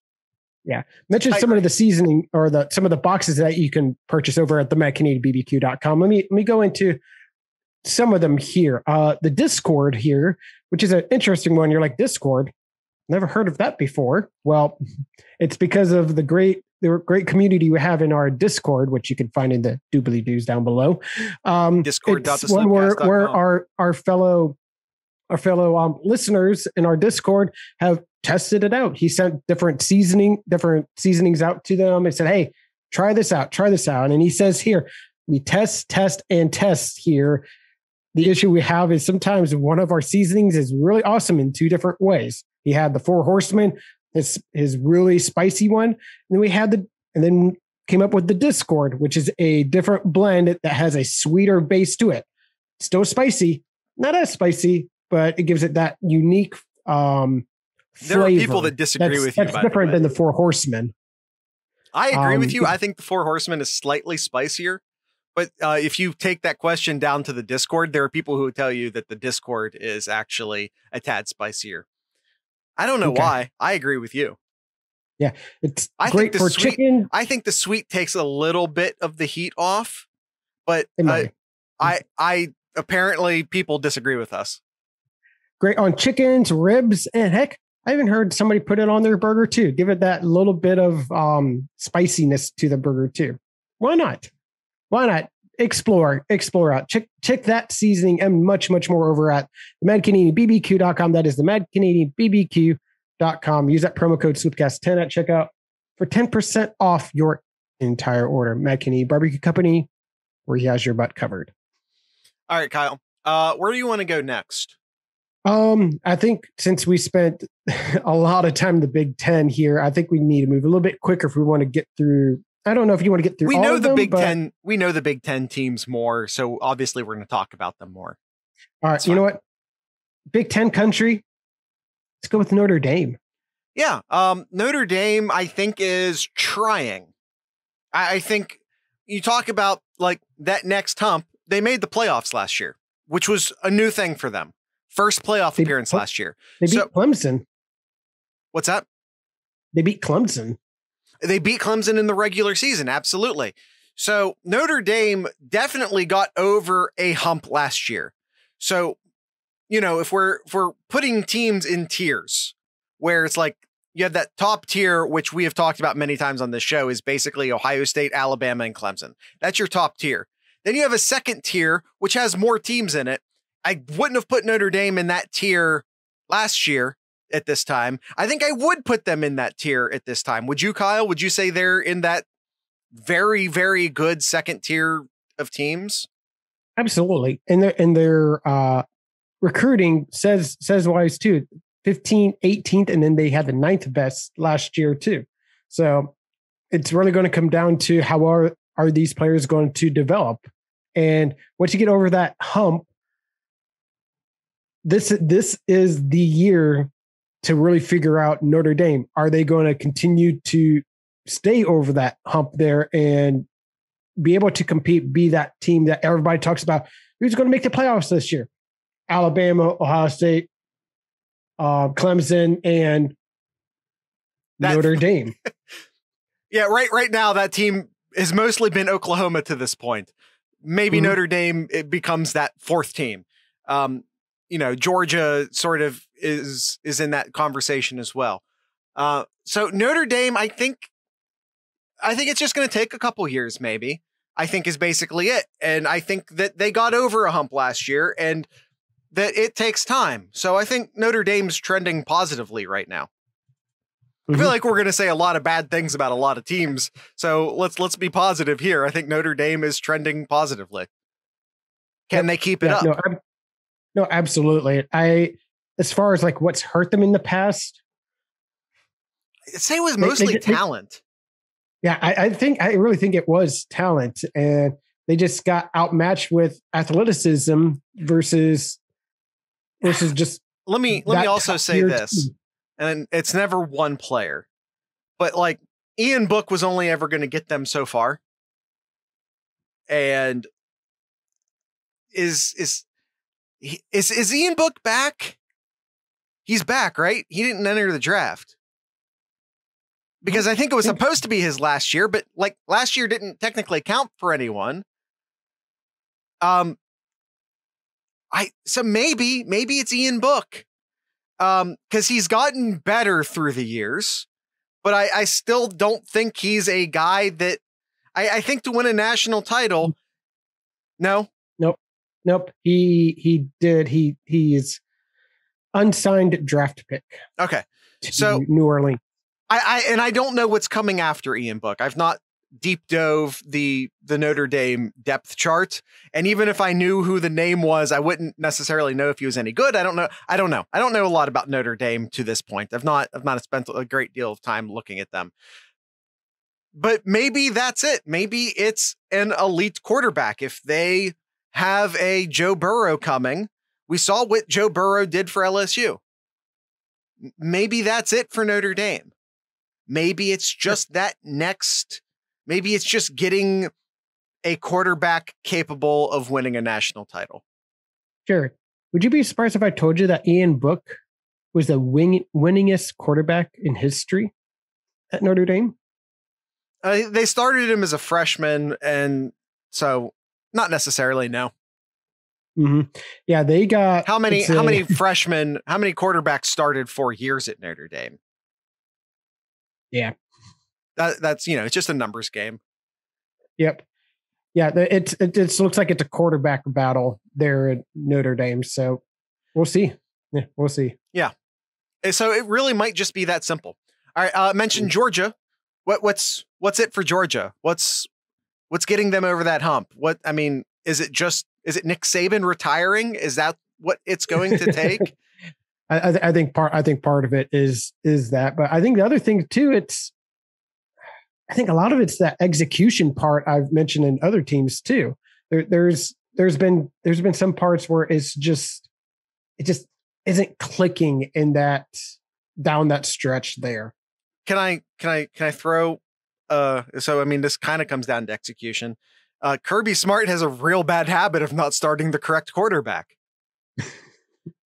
yeah. Mention some of the seasoning or the some of the boxes that you can purchase over at the MadCanadianBBQ.com. Let me let me go into some of them here. Uh, the Discord here, which is an interesting one. You're like Discord. Never heard of that before. Well, [laughs] it's because of the great the great community we have in our Discord, which you can find in the doobly doos down below. Um, Discord. One where, where our our fellow our fellow um, listeners in our Discord have tested it out. He sent different seasoning different seasonings out to them and said, "Hey, try this out. Try this out." And he says here, we test, test, and test here. The issue we have is sometimes one of our seasonings is really awesome in two different ways. He had the Four Horsemen, his his really spicy one, and then we had the and then came up with the Discord, which is a different blend that has a sweeter base to it. Still spicy, not as spicy, but it gives it that unique um there are people that disagree that's, with you. That's different than the Four Horsemen. I agree um, with you. I think the Four Horsemen is slightly spicier. But uh, if you take that question down to the Discord, there are people who tell you that the Discord is actually a tad spicier. I don't know okay. why. I agree with you. Yeah, it's I great think for sweet, chicken. I think the sweet takes a little bit of the heat off, but I, I, I apparently people disagree with us. Great on chickens, ribs, and heck, I even heard somebody put it on their burger too. Give it that little bit of um, spiciness to the burger too. Why not? Why not? explore, explore out. Check check that seasoning and much, much more over at the Mad Canadian BBQ.com. That is the Mad Canadian BBQ.com. Use that promo code SLOOPCAST10 at checkout for 10% off your entire order. Mad Canadian Barbecue Company, where he has your butt covered. All right, Kyle. Uh, where do you want to go next? Um, I think since we spent [laughs] a lot of time in the Big Ten here, I think we need to move a little bit quicker if we want to get through I don't know if you want to get through. We know the them, Big but... Ten. We know the Big Ten teams more, so obviously we're going to talk about them more. All right, That's you fine. know what? Big Ten country. Let's go with Notre Dame. Yeah, um, Notre Dame, I think, is trying. I, I think you talk about like that next hump. They made the playoffs last year, which was a new thing for them. First playoff they, appearance last year. They beat so, Clemson. What's that? They beat Clemson. They beat Clemson in the regular season, absolutely. So Notre Dame definitely got over a hump last year. So, you know, if we're if we're putting teams in tiers where it's like you have that top tier, which we have talked about many times on this show, is basically Ohio State, Alabama, and Clemson. That's your top tier. Then you have a second tier, which has more teams in it. I wouldn't have put Notre Dame in that tier last year at this time. I think I would put them in that tier at this time. Would you, Kyle? Would you say they're in that very, very good second tier of teams? Absolutely. And their and their uh recruiting says says wise too. 15, 18th, and then they had the ninth best last year too. So it's really going to come down to how are are these players going to develop? And once you get over that hump, this this is the year to really figure out Notre Dame. Are they going to continue to stay over that hump there and be able to compete, be that team that everybody talks about. Who's going to make the playoffs this year? Alabama, Ohio State, uh, Clemson, and that, Notre [laughs] Dame. yeah, right. Right now, that team has mostly been Oklahoma to this point. Maybe mm-hmm. Notre Dame it becomes that fourth team. Um, you know, Georgia sort of is is in that conversation as well. Uh, so Notre Dame, I think, I think it's just going to take a couple years, maybe. I think is basically it, and I think that they got over a hump last year, and that it takes time. So I think Notre Dame's trending positively right now. Mm-hmm. I feel mm-hmm. like we're going to say a lot of bad things about a lot of teams. So let's let's be positive here. I think Notre Dame is trending positively. Can yep. they keep it yeah, up? No, no, absolutely. I as far as like what's hurt them in the past, say it was mostly they, they, talent. They, yeah, I, I think I really think it was talent, and they just got outmatched with athleticism versus versus [sighs] just. Let me let me also say this, team. and it's never one player, but like Ian Book was only ever going to get them so far, and is is is is Ian Book back? He's back, right? He didn't enter the draft because I think it was supposed to be his last year, but like last year didn't technically count for anyone. Um, I so maybe maybe it's Ian Book, um, because he's gotten better through the years, but I I still don't think he's a guy that I I think to win a national title. No, nope. He he did he he's unsigned draft pick. Okay, so New Orleans. I, I and I don't know what's coming after Ian Book. I've not deep dove the the Notre Dame depth chart, and even if I knew who the name was, I wouldn't necessarily know if he was any good. I don't know. I don't know. I don't know a lot about Notre Dame to this point. I've not I've not spent a great deal of time looking at them. But maybe that's it. Maybe it's an elite quarterback. If they have a Joe Burrow coming, we saw what Joe Burrow did for LSU. Maybe that's it for Notre Dame. Maybe it's just that next, maybe it's just getting a quarterback capable of winning a national title. Sure. Would you be surprised if I told you that Ian Book was the wing, winningest quarterback in history at Notre Dame? Uh, they started him as a freshman, and so not necessarily. No. Mm-hmm. Yeah, they got how many? How many [laughs] freshmen? How many quarterbacks started four years at Notre Dame? Yeah. That, that's, you know, it's just a numbers game. Yep. Yeah. It, it, it looks like it's a quarterback battle there at Notre Dame. So we'll see. Yeah, we'll see. Yeah. So it really might just be that simple. All right. Uh, mentioned mm. Georgia. What, what's, what's it for Georgia? What's, what's getting them over that hump? What, I mean, is it just, is it Nick Saban retiring? Is that what it's going to take? [laughs] I, I, think part I think part of it is is that, but I think the other thing too, it's I think a lot of it's that execution part I've mentioned in other teams too. There, there's there's been there's been some parts where it's just it just isn't clicking in that down that stretch there. Can I can I can I throw uh so I mean this kind of comes down to execution. Uh Kirby Smart has a real bad habit of not starting the correct quarterback.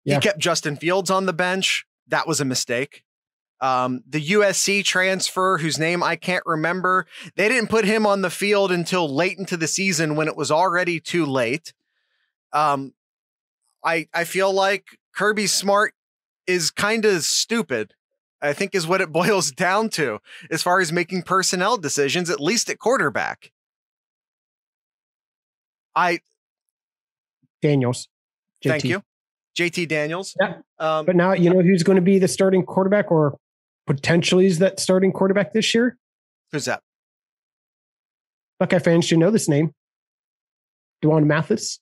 Yeah. He kept Justin Fields on the bench. That was a mistake. Um, the USC transfer, whose name I can't remember, they didn't put him on the field until late into the season when it was already too late. Um, I I feel like Kirby Smart is kind of stupid. I think is what it [laughs] boils down to as far as making personnel decisions, at least at quarterback. I Daniels. JT. Thank you. JT Daniels. Yeah. Um, but now you know who's going to be the starting quarterback or potentially is that starting quarterback this year? Who's that? Buckeye fans should know this name. D'Wan Mathis.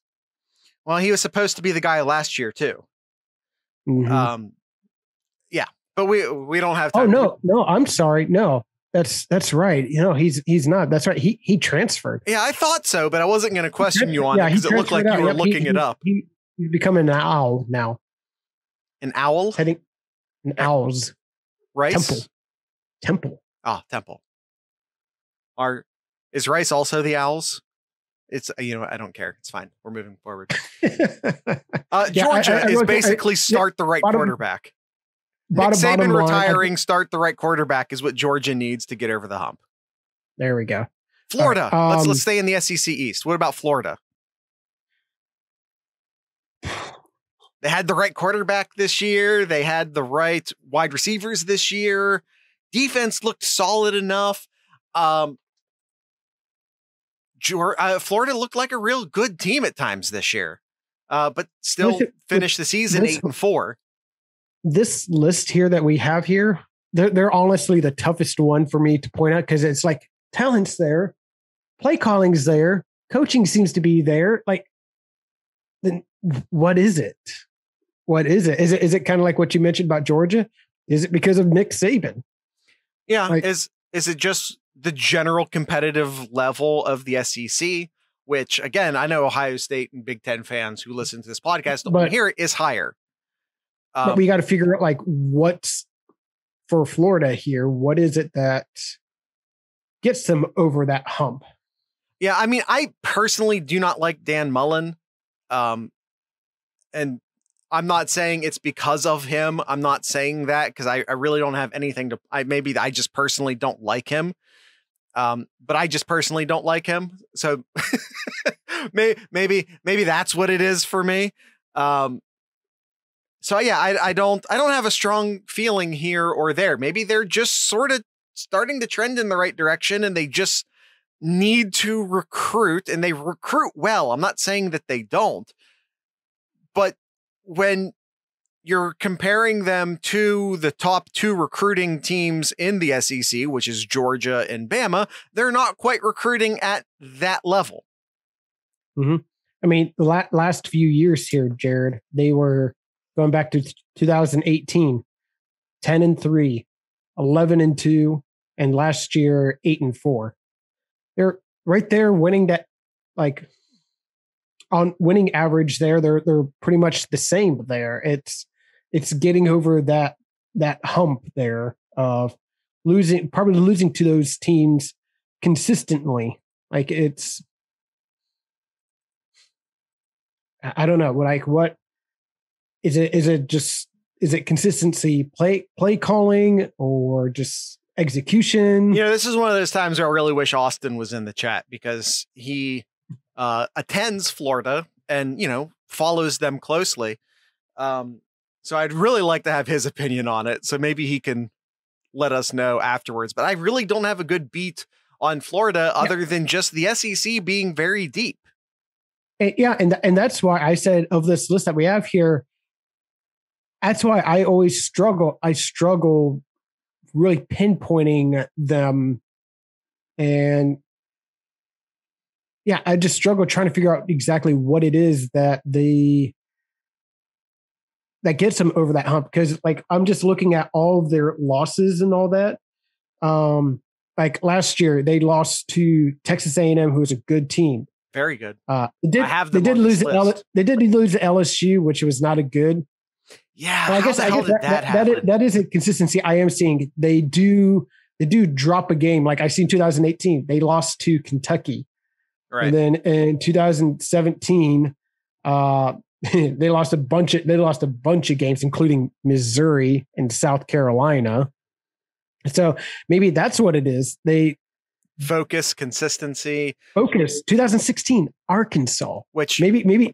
Well, he was supposed to be the guy last year too. Mm-hmm. Um, but we we don't have. oh no, no, I'm sorry, no. That's that's right. You know, he's he's not. That's right. He he transferred. Yeah, I thought so, but I wasn't going to question you on yeah, it because it looked like out. you were yep, looking he, it up. He, He's becoming an owl now. An owl? Heading an owls. Right. Temple. Temple. Ah, Temple. Our Is Rice also the Owls? It's you know I don't care. It's fine. We're moving forward. [laughs] Uh, Yeah, Georgia I- I is will say- basically start the right bottom- quarterback. Bottom, Nick Saban bottom line, retiring, start the right quarterback is what Georgia needs to get over the hump. there we go. Florida. Right, let's um, let's stay in the SEC East. What about Florida? [sighs] They had the right quarterback this year. They had the right wide receivers this year. Defense looked solid enough. Um, Geor- uh, Florida looked like a real good team at times this year, uh, but still finished the season eight and four. This list here that we have here, they're, they're honestly the toughest one for me to point out because it's like talent's there, play calling's there, coaching seems to be there. Like, then what is it? What is it? Is it is it kind of like what you mentioned about Georgia? Is it because of Nick Saban? Yeah, Like- is is it just the general competitive level of the SEC? Which again, I know Ohio State and Big Ten fans who listen to this podcast don't But- hear it is higher. Um, but we got to figure out like what's for Florida here. What is it that gets them over that hump? Yeah, I mean, I personally do not like Dan Mullen. Um, and I'm not saying it's because of him. I'm not saying that because I, I really don't have anything to I maybe I just personally don't like him. Um, but I just personally don't like him. So [laughs] maybe maybe maybe that's what it is for me. Um so yeah, I I don't I don't have a strong feeling here or there. Maybe they're just sort of starting to trend in the right direction and they just need to recruit and they recruit well. I'm not saying that they don't. But when you're comparing them to the top two recruiting teams in the SEC, which is Georgia and Bama, they're not quite recruiting at that level. Hmm. I mean, the la- last few years here, Jared, they were going back to 2018, 10 and 3, 11 and 2, and last year, 8 and 4. They're right there winning that, like, on winning average there, they're they're pretty much the same there. It's it's getting over that that hump there of losing probably losing to those teams consistently. Like it's I I don't know. Like what is it? Is it just is it consistency play play calling or just execution? You know, this is one of those times where I really wish Austin was in the chat because he uh, attends Florida and, you know, follows them closely. Um, so I'd really like to have his opinion on it. So maybe he can let us know afterwards. But I really don't have a good beat on Florida other than just the SEC being very deep. And- yeah, and and that's why I said of this list that we have here. That's why I always struggle. I struggle really pinpointing them, and yeah, I just struggle trying to figure out exactly what it is that the that gets them over that hump. Because like I'm just looking at all of their losses and all that. Um, like last year, they lost to Texas A&M, who was a good team. Very good. Uh, they did, I have they did lose L- they did lose to LSU, which was not a good. Yeah. Well, I how guess I guess did that, that, that, happen? that, is, that is a consistency I am seeing. They do they do drop a game like I seen 2018. They lost to Kentucky, right. and then in 2017, uh, [laughs] they lost a bunch of they lost a bunch of games, including Missouri and South Carolina. So maybe that's what it is. They Focus, consistency, focus 2016 Arkansas. which maybe maybe may-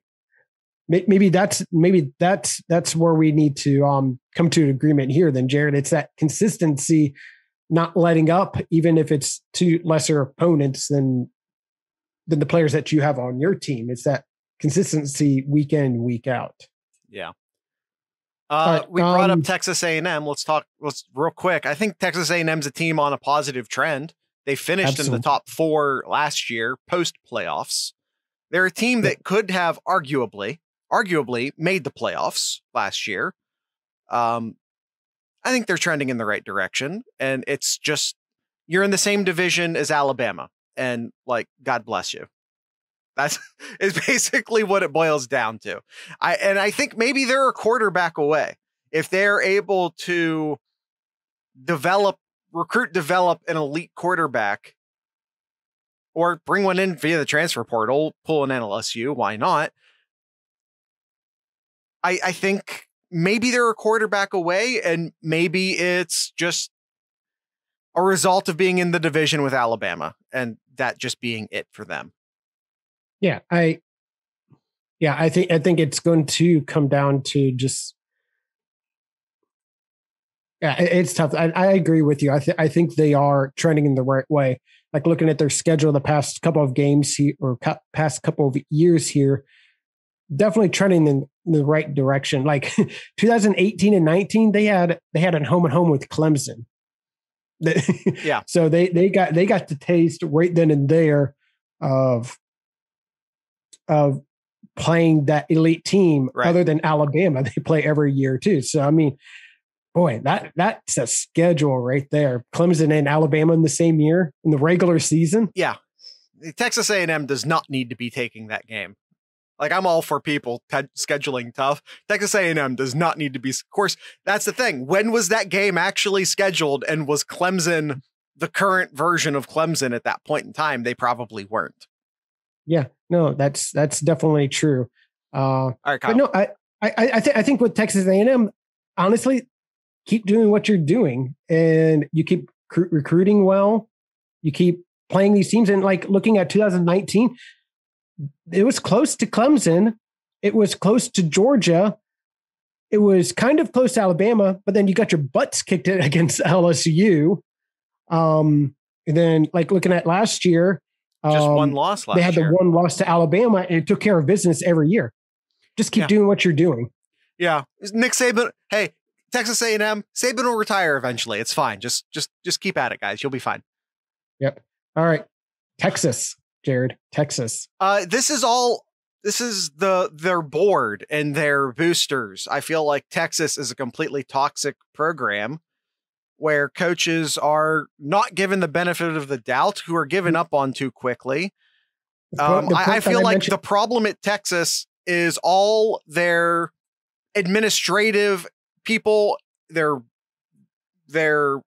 maybe that's maybe that's that's where we need to um come to an agreement here then jared it's that consistency not letting up even if it's to lesser opponents than than the players that you have on your team it's that consistency week in week out Yeah. Uh, right, we brought um, up Texas A&M. Let's talk. Let's real quick. I think Texas A&M's a team on a positive trend. They finished in the top four last year, post playoffs. They're a team that could have arguably, arguably made the playoffs last year. Um, I think they're trending in the right direction, and it's just you're in the same division as Alabama, and like God bless you. That's [laughs] is basically what it boils down to. I and I think maybe they're a quarterback away if they're able to develop, recruit, develop an elite quarterback. or bring one in via the transfer portal, pull an NLSU. Why not? I, I think maybe they're a quarterback away, and maybe it's just a result of being in the division with Alabama and that just being it for them. Yeah, I yeah, I think I think it's going to come down to just yeah, it's tough. I, I agree with you. I th- I think they are trending in the right way. Like looking at their schedule the past couple of games here or past couple of years here, definitely trending in the right direction. Like [laughs] 2018 and 19, they had they had a home and home with Clemson. [laughs] yeah. So they they got they got the taste right then and there of of playing that elite team Right. other than Alabama. [laughs] They play every year too. So I mean, boy, that that's a schedule right there. Clemson and Alabama in the same year in the regular season. Yeah. Texas A&M does not need to be taking that game. Like I'm all for people te- scheduling tough. Texas A&M does not need to be. Of course, that's the thing. When was that game actually scheduled? And was Clemson the current version of Clemson at that point in time? They probably weren't. Yeah, no, that's that's definitely true. Uh, All right, Kyle. but no, I I I, th- I think with Texas A&M, honestly, keep doing what you're doing, and you keep cr- recruiting well. You keep playing these teams, and like looking at 2019, it was close to Clemson, it was close to Georgia, it was kind of close to Alabama, but then you got your butts kicked in [laughs] against LSU. Um, and then like looking at last year, Just um, one loss last they had year. the one loss to Alabama and it took care of business every year. Just keep Yeah. doing what you're doing. Yeah, Nick Saban. Hey, Texas A&M. Saban will retire eventually. It's fine. Just, just, just keep at it, guys. You'll be fine. Yep. All right. Texas, Jared. Texas. Uh, this is all. This is the their board and their boosters. I feel like Texas is a completely toxic program where coaches are not given the benefit of the doubt, who are given up on too quickly. Um, I, I feel like mentioned- the problem at Texas is all their administrative people, their their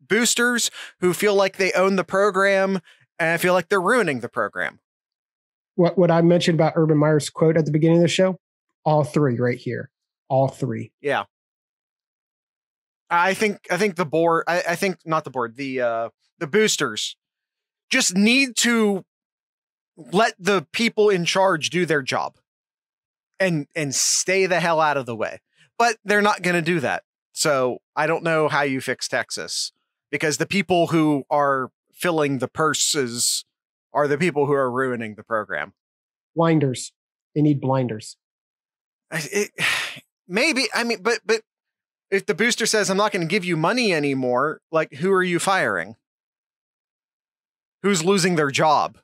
boosters who feel like they own the program, and I feel like they're ruining the program. what what I mentioned about Urban Meyer's quote at the beginning of the show, all three right here. All three. Yeah. I think I think the board I, I think not the board, the uh the boosters just need to let the people in charge do their job and and stay the hell out of the way. But they're not gonna do that. So I don't know how you fix Texas because the people who are filling the purses are the people who are ruining the program. Blinders. They need blinders. It, [sighs] maybe I mean, but but if the booster says I'm not going to give you money anymore, like who are you firing? Who's losing their job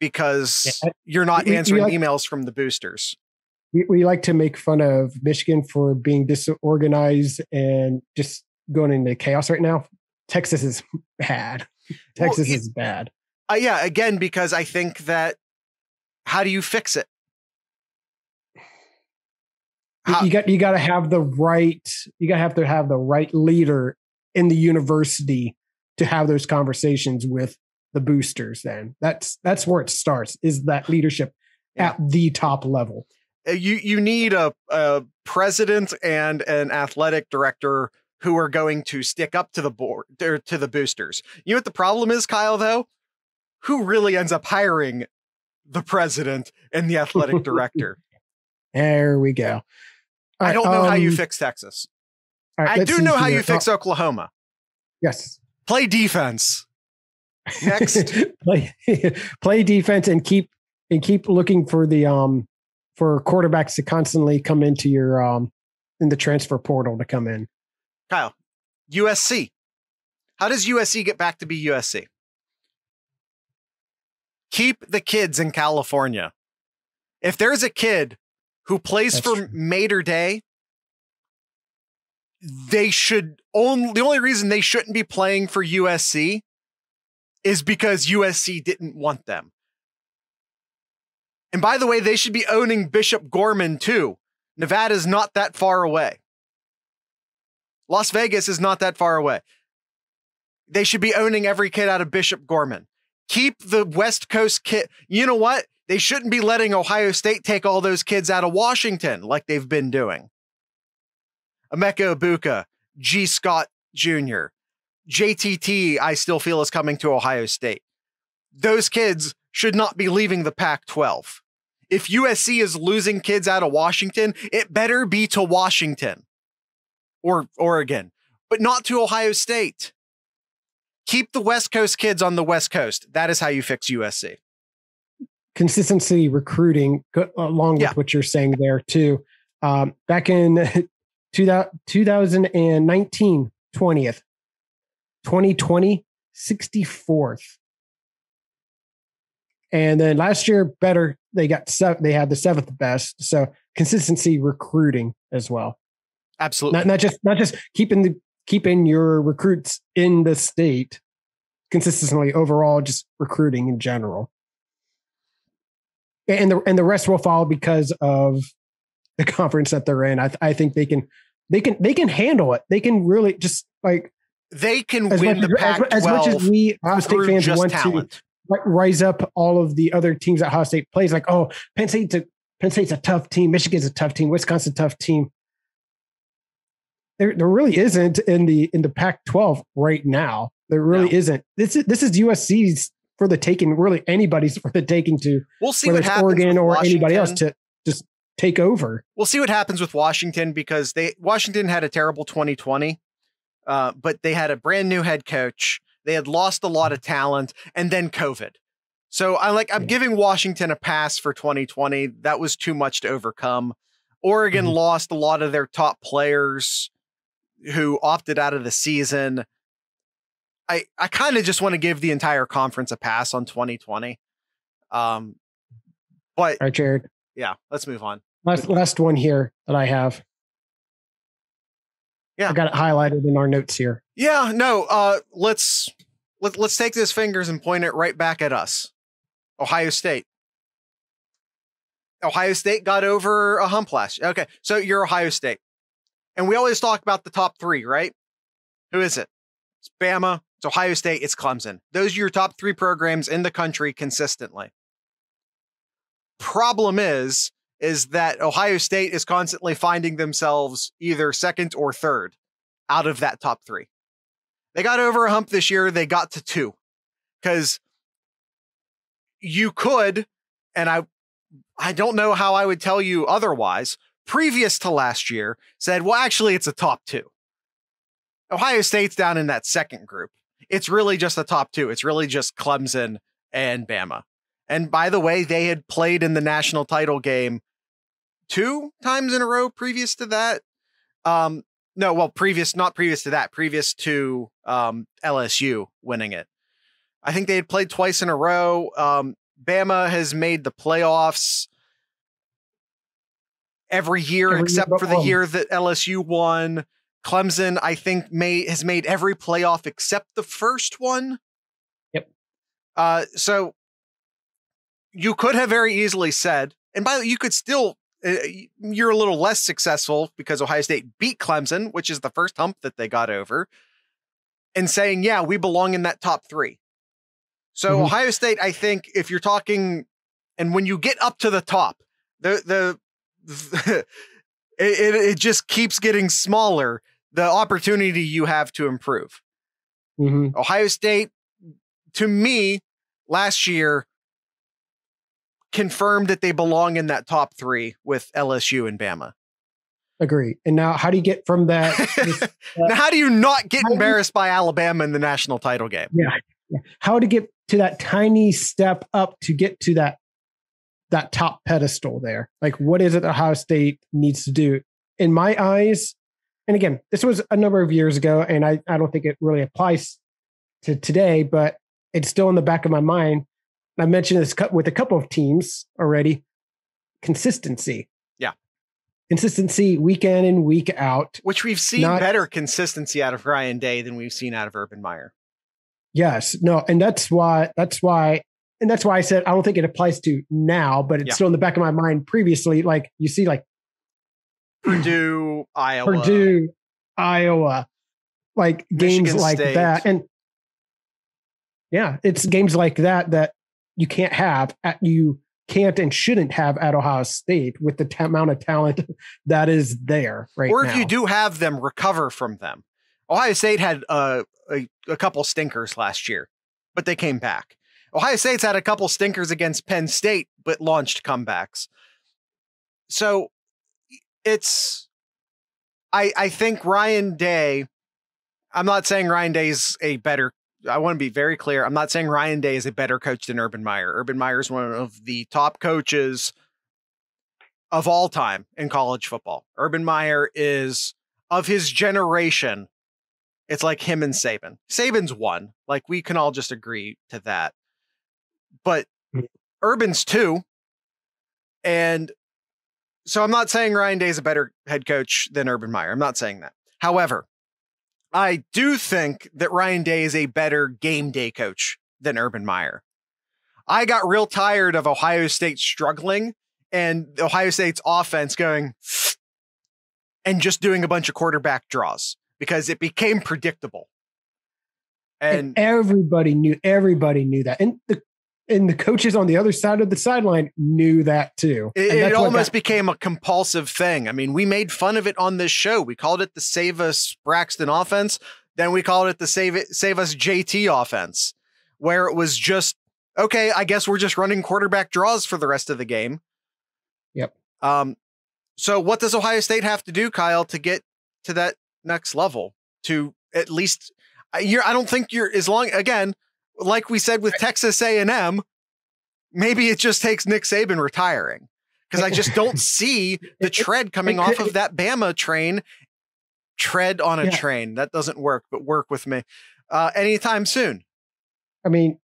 because Yeah, you're not you answering like- emails from the boosters? We, we like to make fun of Michigan for being disorganized and just going into chaos right now. Texas is [laughs] bad. Well, Texas you- is bad. Uh, yeah, again because I think that how do you fix it? You- How- you got you got to have the right you got to have to have the right leader in the university to have those conversations with the boosters then that's that's where it starts is that leadership Yeah. at the top level Uh, You you need a, a president and an athletic director who are going to stick up to the board or to the boosters. You know what the problem is, Kyle? Though, who really ends up hiring the president and the athletic director? [laughs] there we go I don't know how you um, fix Texas. right, I do know how you fix Oklahoma. yes Play defense. Next. [laughs] play [laughs] play defense and keep and keep looking for the um for quarterbacks to constantly come into your um in the transfer portal to come in Kyle, USC. How does USC get back to be USC? Keep the kids in California. If there's a kid who plays That's for true. Mater Dei, they should only the only reason they shouldn't be playing for USC is because USC didn't want them. And by the way, they should be owning Bishop Gorman too. Nevada's not that far away. Las Vegas is not that far away. They should be owning every kid out of Bishop Gorman. keep the West Coast kid. You know what? They shouldn't be letting Ohio State take all those kids out of Washington like they've been doing. Emeka Egbuka, Gee Scott Jr., JTT, I still feel is coming to Ohio State. Those kids should not be leaving the Pac 12. If USC is losing kids out of Washington, it better be to Washington or Oregon, but not to Ohio State. Keep the West Coast kids on the West Coast. That is how you fix USC. Consistency recruiting, along with yeah. what you're saying there, too. Um, back in [laughs] 2019, 20th, 2020, 64th. And then last year, better. They got seven, they had the seventh best. So consistency recruiting as well. Absolutely. Not, not just not just keeping the keeping your recruits in the state consistently overall, just recruiting in general. And the and the rest will follow because of the conference that they're in. I I think they can they can they can handle it. They can really just like they can win the Pac as, as, much as we Ohio State fans want talent. to rise up all of the other teams that Ohio State plays. Like, oh, Penn State's a Penn State's a tough team. Michigan's a tough team. Wisconsin's a tough team. There, there really isn't in the in the Pac-12 right now. There really no. isn't. This is this is USC's for the taking. Really, anybody's for the taking to. We'll see what happens Oregon or Washington. anybody else to just take over. We'll see what happens with Washington because they Washington had a terrible 2020, uh, but they had a brand new head coach. They had lost a lot of talent, and then COVID. So I like I'm giving Washington a pass for 2020. That was too much to overcome. Oregon mm-hmm. lost a lot of their top players who opted out of the season. I I kind of just want to give the entire conference a pass on 2020. Um, but all right, Jared. Yeah, let's move on. Last last one here that I have. Yeah, I got it highlighted in our notes here. Yeah, no. Uh, let's let, let's take those fingers and point it right back at us. Ohio State. Ohio State got over a hump last. Okay, so you're Ohio State, and we always talk about the top three, right? Who is it? It's Bama, it's Ohio State, it's Clemson. Those are your top three programs in the country consistently. Problem is, is that Ohio State is constantly finding themselves either second or third out of that top three. They got over a hump this year. They got to two because you could, and I, I don't know how I would tell you otherwise. Previous to last year, said, well, actually, it's a top two. Ohio State's down in that second group it's really just the top two. It's really just Clemson and Bama. And by the way, they had played in the national title game two times in a row previous to that. Um, no, well, previous, not previous to that, previous to um, LSU winning it. I think they had played twice in a row. Um, Bama has made the playoffs every year every except year for the year that LSU won. Clemson, I think, may has made every playoff except the first one. Yep. Uh, so you could have very easily said, and by the way, you could still uh, you're a little less successful because Ohio State beat Clemson, which is the first hump that they got over, and saying, yeah, we belong in that top three. So mm-hmm. Ohio State, I think, if you're talking, and when you get up to the top, the the, the [laughs] it, it, it just keeps getting smaller the opportunity you have to improve. Mm-hmm. Ohio State, to me, last year confirmed that they belong in that top three with LSU and Bama. Agree. And now, how do you get from that? [laughs] This, uh, now, how do you not get embarrassed you, by Alabama in the national title game? Yeah. yeah. How to get to that tiny step up to get to that that top pedestal there? Like, what is it Ohio State needs to do? In my eyes, and again, this was a number of years ago, and I, I don't think it really applies to today, but it's still in the back of my mind. I mentioned this with a couple of teams already. Consistency. Yeah. Consistency week in and week out. Which we've seen Not, better consistency out of Ryan Day than we've seen out of Urban Meyer. Yes. No, and that's why that's why and that's why I said I don't think it applies to now, but it's yeah. still in the back of my mind previously. Like you see, like Purdue, [clears throat] Iowa, Purdue, Iowa, like Michigan games like State. that, and Yeah, it's games like that that you can't have at you can't and shouldn't have at Ohio State with the t- amount of talent [laughs] that is there right or if now. you do have them, recover from them. Ohio State had uh, a, a couple stinkers last year, but they came back. Ohio State's had a couple stinkers against Penn State, but launched comebacks. So it's, I I think Ryan Day. I'm not saying Ryan Day is a better. I want to be very clear. I'm not saying Ryan Day is a better coach than Urban Meyer. Urban Meyer is one of the top coaches of all time in college football. Urban Meyer is of his generation. It's like him and Saban. Saban's one. Like we can all just agree to that. But Mm. Urban's two. And so I'm not saying Ryan Day is a better head coach than Urban Meyer. I'm not saying that. However, I do think that Ryan Day is a better game day coach than Urban Meyer. I got real tired of Ohio State struggling and Ohio State's offense going and just doing a bunch of quarterback draws because it became predictable. and And everybody knew everybody knew that. And the and the coaches on the other side of the sideline knew that too. it, And it almost got- became a compulsive thing. I mean, we made fun of it on this show. We called it the Save Us Braxton offense. Then we called it the Save it, Save Us JT offense, where it was just okay. I guess we're just running quarterback draws for the rest of the game. Yep. Um. So what does Ohio State have to do, Kyle, to get to that next level? To at least, you're. I don't think you're as long again. Like we said with Texas A&M, maybe it just takes Nick Saban retiring because I just don't [laughs] see the tread coming off of that Bama train. Tread on a Yeah. train that doesn't work, but work with me uh, anytime soon. I mean,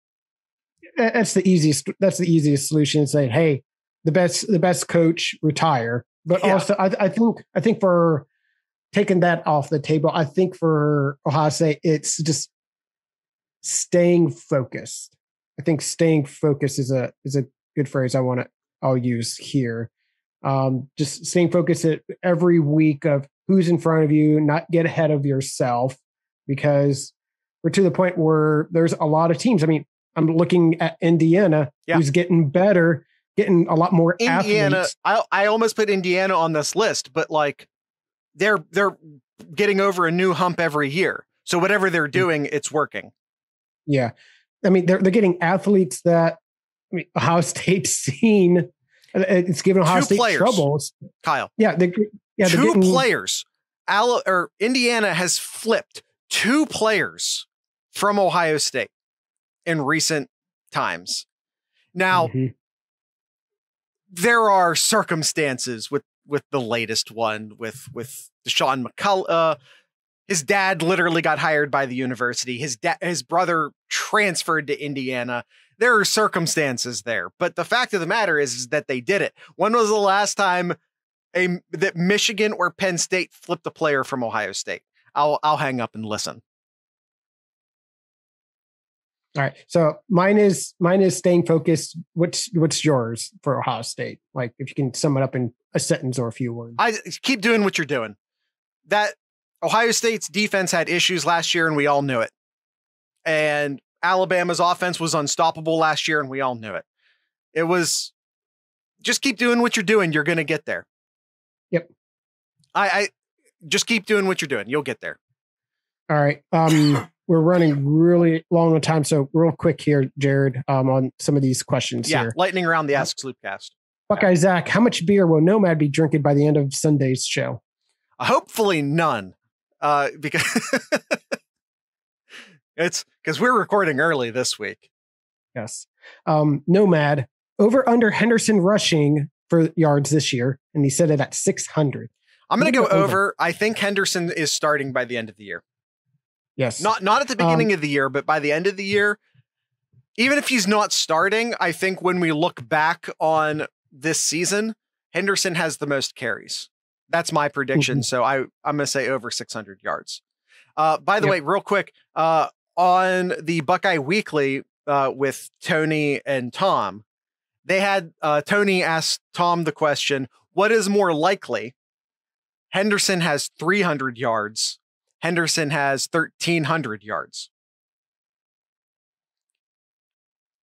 that's the easiest. That's the easiest solution. Saying, "Hey, the best, the best coach retire." But Yeah. also, I, I think, I think for taking that off the table, I think for Ohio State, it's just staying focused. I think staying focused is a is a good phrase. I want to I'll use here. Um, just staying focused at every week of who's in front of you, not get ahead of yourself, because we're to the point where there's a lot of teams. I mean, I'm looking at Indiana, Yeah. who's getting better, getting a lot more Indiana, athletes. I I almost put Indiana on this list, but like they're they're getting over a new hump every year. So whatever they're Mm. doing, it's working. Yeah, I mean, they're they're getting athletes that I mean, Ohio [laughs] State's seen. uh, It's given Ohio Two State players. troubles. Kyle, Yeah, they yeah they're two getting, players. Or Indiana has flipped two players from Ohio State in recent times. Now, Mhm. there are circumstances with with the latest one with with Dasan McCull. Uh, his dad literally got hired by the university. His dad, his brother transferred to Indiana. There are circumstances there, but the fact of the matter is, is that they did it. When was the last time a that Michigan or Penn State flipped a player from Ohio State? I'll I'll hang up and listen. All right. So mine is mine is staying focused. What's what's yours for Ohio State? Like if you can sum it up in a sentence or a few words. I keep doing what you're doing. That Ohio State's defense had issues last year, and we all knew it. And Alabama's offense was unstoppable last year, and we all knew it. It was just keep doing what you're doing. You're going to get there. Yep. I, I just keep doing what you're doing. You'll get there. All right. Um [coughs] we're running really long on time. So real quick here, Jared, um, on some of these questions Yeah. here. Lightning around the Ask Sloopcast. Buckeye Zach, how much beer will Nomad be drinking by the end of Sunday's show? Hopefully none. Uh, [laughs] because it's because we're recording early this week. Yes. Um, Nomad, over under Henderson rushing for yards this year, and he said it at 600. I'm going to go go over. I think Henderson is starting by the end of the year. Yes. Not not at the Um, beginning of the year, but by the end of the year. Even if he's not starting, I think when we look back on this season, Henderson has the most carries. That's my prediction. Mhm. So I I'm going to say over 600 yards. Uh, by the Yep. way, real quick, uh, on the Buckeye Weekly uh, with Tony and Tom, they had uh, Tony asked Tom the question, "What is more likely?" Henderson has 300 yards Henderson has 1,300 yards.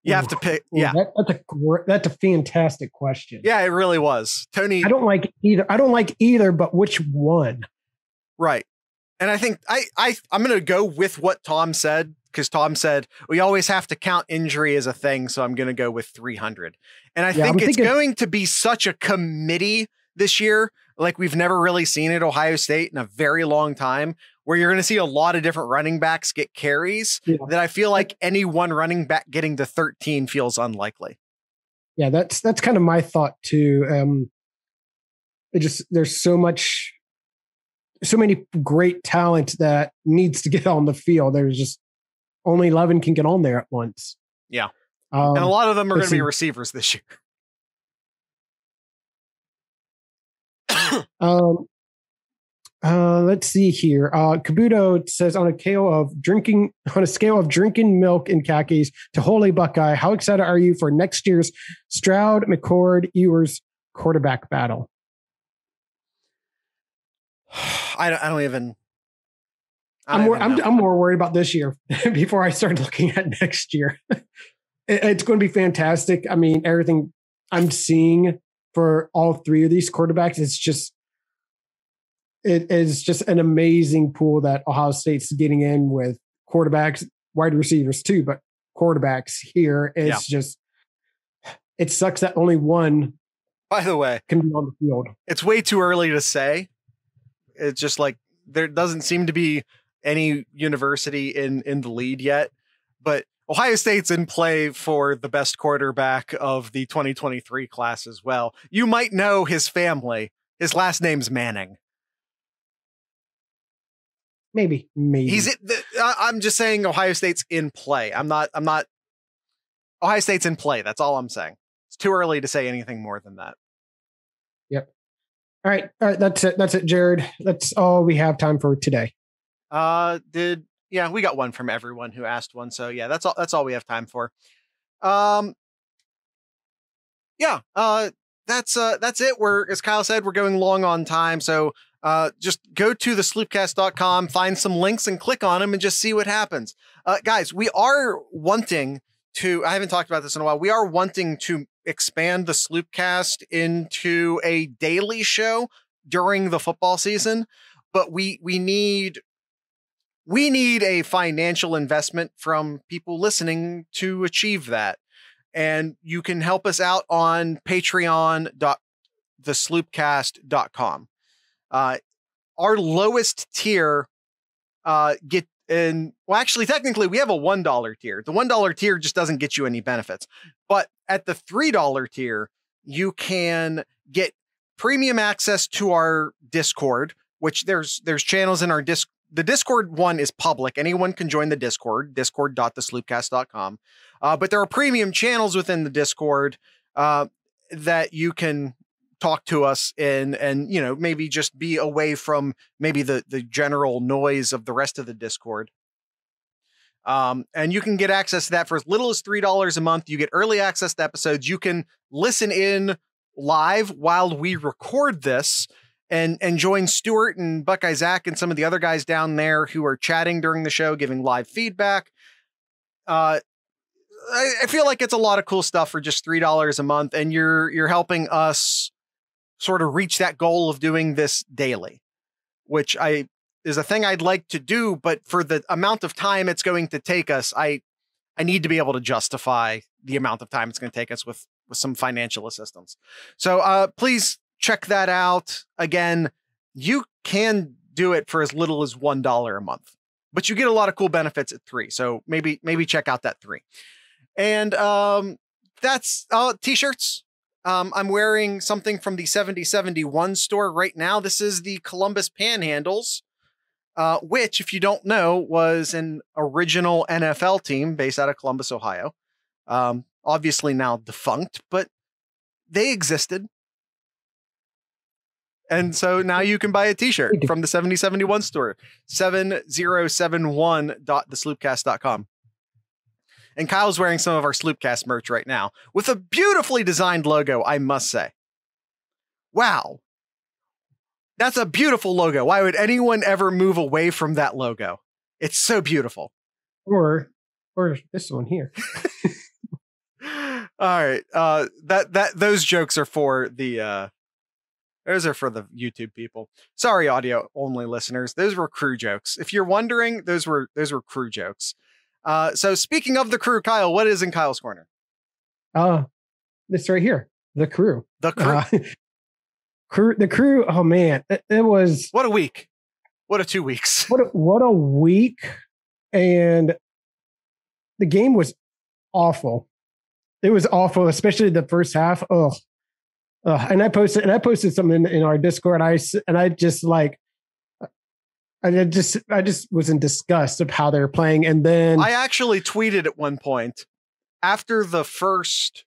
You have to pick. Yeah, that, that's a that's a fantastic question. Yeah, it really was. Tony, I don't like either. I don't like either, but which one? Right. And I think I I I'm going to go with what Tom said because Tom said we always have to count injury as a thing, so I'm going to go with 300. And I yeah, think I'm it's thinking- going to be such a committee this year, like we've never really seen at Ohio State in a very long time, where you're going to see a lot of different running backs get carries. Yeah. That I feel like any one running back getting to 13 feels unlikely. Yeah, that's that's kind of my thought too. Um, it just there's so much so many great talent that needs to get on the field. There's just only 11 can get on there at once. Yeah. Um, and a lot of them are going to be receivers this year. um, uh, let's see here. Uh, Kabuto says on a scale of drinking on a scale of drinking milk in khakis to holy Buckeye, how excited are you for next year's Stroud McCord Ewers quarterback battle? [sighs] I don't, I don't even. I am more, I'm, I'm more worried about this year [laughs] before I start looking at next year. [laughs] it, it's going to be fantastic. I mean, everything I'm seeing for all three of these quarterbacks, it's just it is just an amazing pool that Ohio State's getting in with quarterbacks, wide receivers too, but quarterbacks here. It's yeah. just it sucks that only one. By the way, can be on the field. It's way too early to say, it's just like there doesn't seem to be any university in in the lead yet, but Ohio State's in play for the best quarterback of the 2023 class as well. You might know his family. His last name's Manning. Maybe, maybe he's. I'm just saying Ohio State's in play. I'm not. I'm not. Ohio State's in play. That's all I'm saying. It's too early to say anything more than that. Yep. All right. All right. That's it. That's it, Jared. That's all we have time for today. Uh, did yeah, we got one from everyone who asked one. So yeah, that's all. That's all we have time for. Um. Yeah. Uh. That's uh. That's it. We're as Kyle said, we're going long on time. So uh, just go to the sloopcast.com, find some links and click on them and just see what happens. Uh, guys, we are wanting to, I haven't talked about this in a while. We are wanting to expand the Sloopcast into a daily show during the football season, but we we need we need a financial investment from people listening to achieve that. And you can help us out on patreon.thesloopcast.com. Uh, our lowest tier uh, get and well, actually, technically, we have a one dollar tier. The one dollar tier just doesn't get you any benefits, but at the three dollar tier, you can get premium access to our Discord. Which there's there's channels in our disc. The Discord one is public. Anyone can join the Discord. Discord.thesloopcast.com. Uh, but there are premium channels within the Discord uh, that you can talk to us and and you know maybe just be away from maybe the the general noise of the rest of the discord. Um, and you can get access to that for as little as three dollars a month. You get early access to episodes. You can listen in live while we record this and and join Stuart and Buckeye Zach and some of the other guys down there who are chatting during the show, giving live feedback. Uh, I, I feel like it's a lot of cool stuff for just three dollars a month, and you're you're helping us sort of reach that goal of doing this daily, which I is a thing I'd like to do, but for the amount of time it's going to take us, I I need to be able to justify the amount of time it's going to take us with with some financial assistance. So uh, please check that out. Again, you can do it for as little as one dollar a month, but you get a lot of cool benefits at three. So maybe maybe check out that three. And um, that's uh, t-shirts. Um, I'm wearing something from the 7071 store right now. This is the Columbus Panhandles, uh, which, if you don't know, was an original NFL team based out of Columbus, Ohio. Um, obviously now defunct, but they existed. And so now you can buy a t-shirt from the 7071 store, 7071.thesloopcast.com. And Kyle's wearing some of our Sloopcast merch right now with a beautifully designed logo, I must say. Wow. That's a beautiful logo. Why would anyone ever move away from that logo? It's so beautiful. Or or this one here. [laughs] All right. Uh that that those jokes are for the uh those are for the YouTube people. Sorry, audio only listeners. Those were crew jokes. If you're wondering, those were those were crew jokes. Uh so speaking of the crew, Kyle, what is in Kyle's corner? Uh this right here. The crew. The crew. Uh, [laughs] crew the crew, oh man. It, it was what a week. What a two weeks. [laughs] what a, what a week. And the game was awful. It was awful, especially the first half. Oh, uh, and I posted and I posted something in, in our Discord. I and I just like, I just I just was in disgust of how they were playing. And then I actually tweeted at one point after the first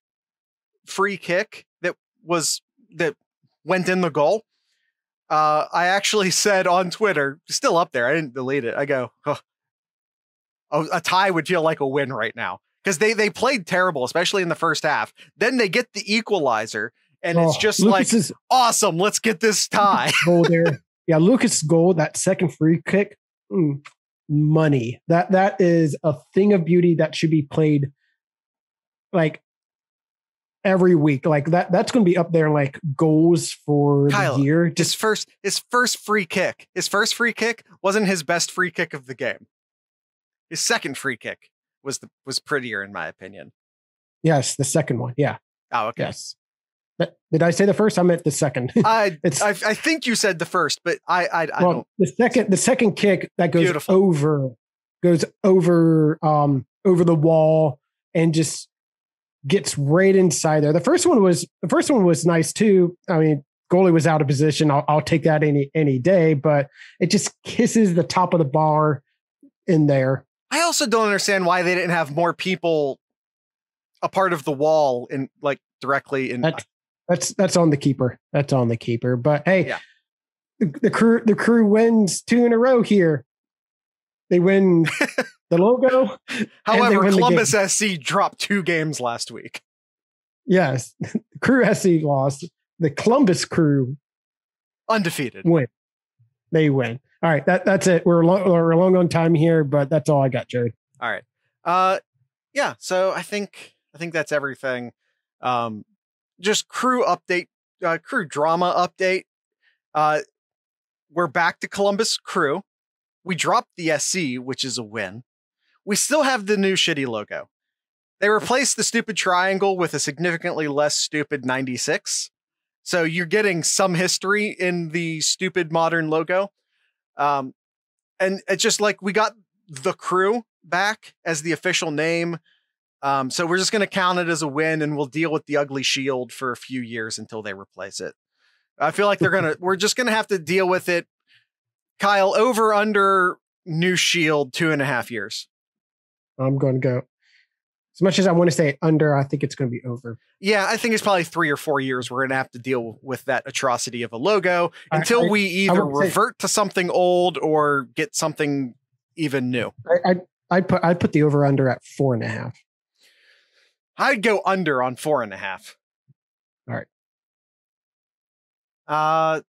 free kick that was that went in the goal. Uh, I actually [laughs] said on Twitter, still up there. I didn't delete it. I go, Oh, a tie would feel like a win right now because they they played terrible, especially in the first half. Then they get the equalizer, and it's oh, just like Lucas's awesome. Let's get this [laughs] tie. Yeah, Lucas' goal, that second free kick, mm, money. That that is a thing of beauty that should be played like every week. Like that that's going to be up there like goals for Kyle, the year. his first his first free kick. His first free kick wasn't his best free kick of the game. His second free kick was the was prettier in my opinion. yes, the second one. Yeah. Oh, okay. Yes. Did I say the first? I meant the second. [laughs] I, It's- I I think you said the first, but I I, I well, don't. the second the second kick that goes Beautiful. over goes over um over the wall and just gets right inside there. The first one was the first one was nice too. I mean, goalie was out of position. I'll, I'll take that any any day, but it just kisses the top of the bar in there. I also don't understand why they didn't have more people a part of the wall in like directly in. That, that's that's on the keeper. That's on the keeper. But hey, Yeah. the, the crew the crew wins two in a row here. They win [laughs] the logo. However, Columbus SC dropped two games last week. Yes, [laughs] crew SC lost. The Columbus crew Undefeated. win. They win. All right, that that's it. We're long, we're long on time here, but that's all I got, Jared. All right. Uh yeah, so I think I think that's everything. Um just crew update, uh crew drama update. Uh we're back to Columbus crew. We dropped the SC, which is a win. We still have the new shitty logo. They replaced the stupid triangle with a significantly less stupid 96. So you're getting some history in the stupid modern logo. Um and it's just like we got the crew back as the official name. Um, so we're just going to count it as a win, and we'll deal with the ugly shield for a few years until they replace it. I feel like they're gonna. [laughs] we're just going to have to deal with it. Kyle, over under new shield two and a half years. I'm going to go. As much as I want to say under, I think it's going to be over. Yeah, I think it's probably three or four years. We're going to have to deal with that atrocity of a logo I- until I- we either would say- revert to something old or get something even new. I I I'd put I'd put the over under at four and a half. I'd go under on four and a half. All right. Uh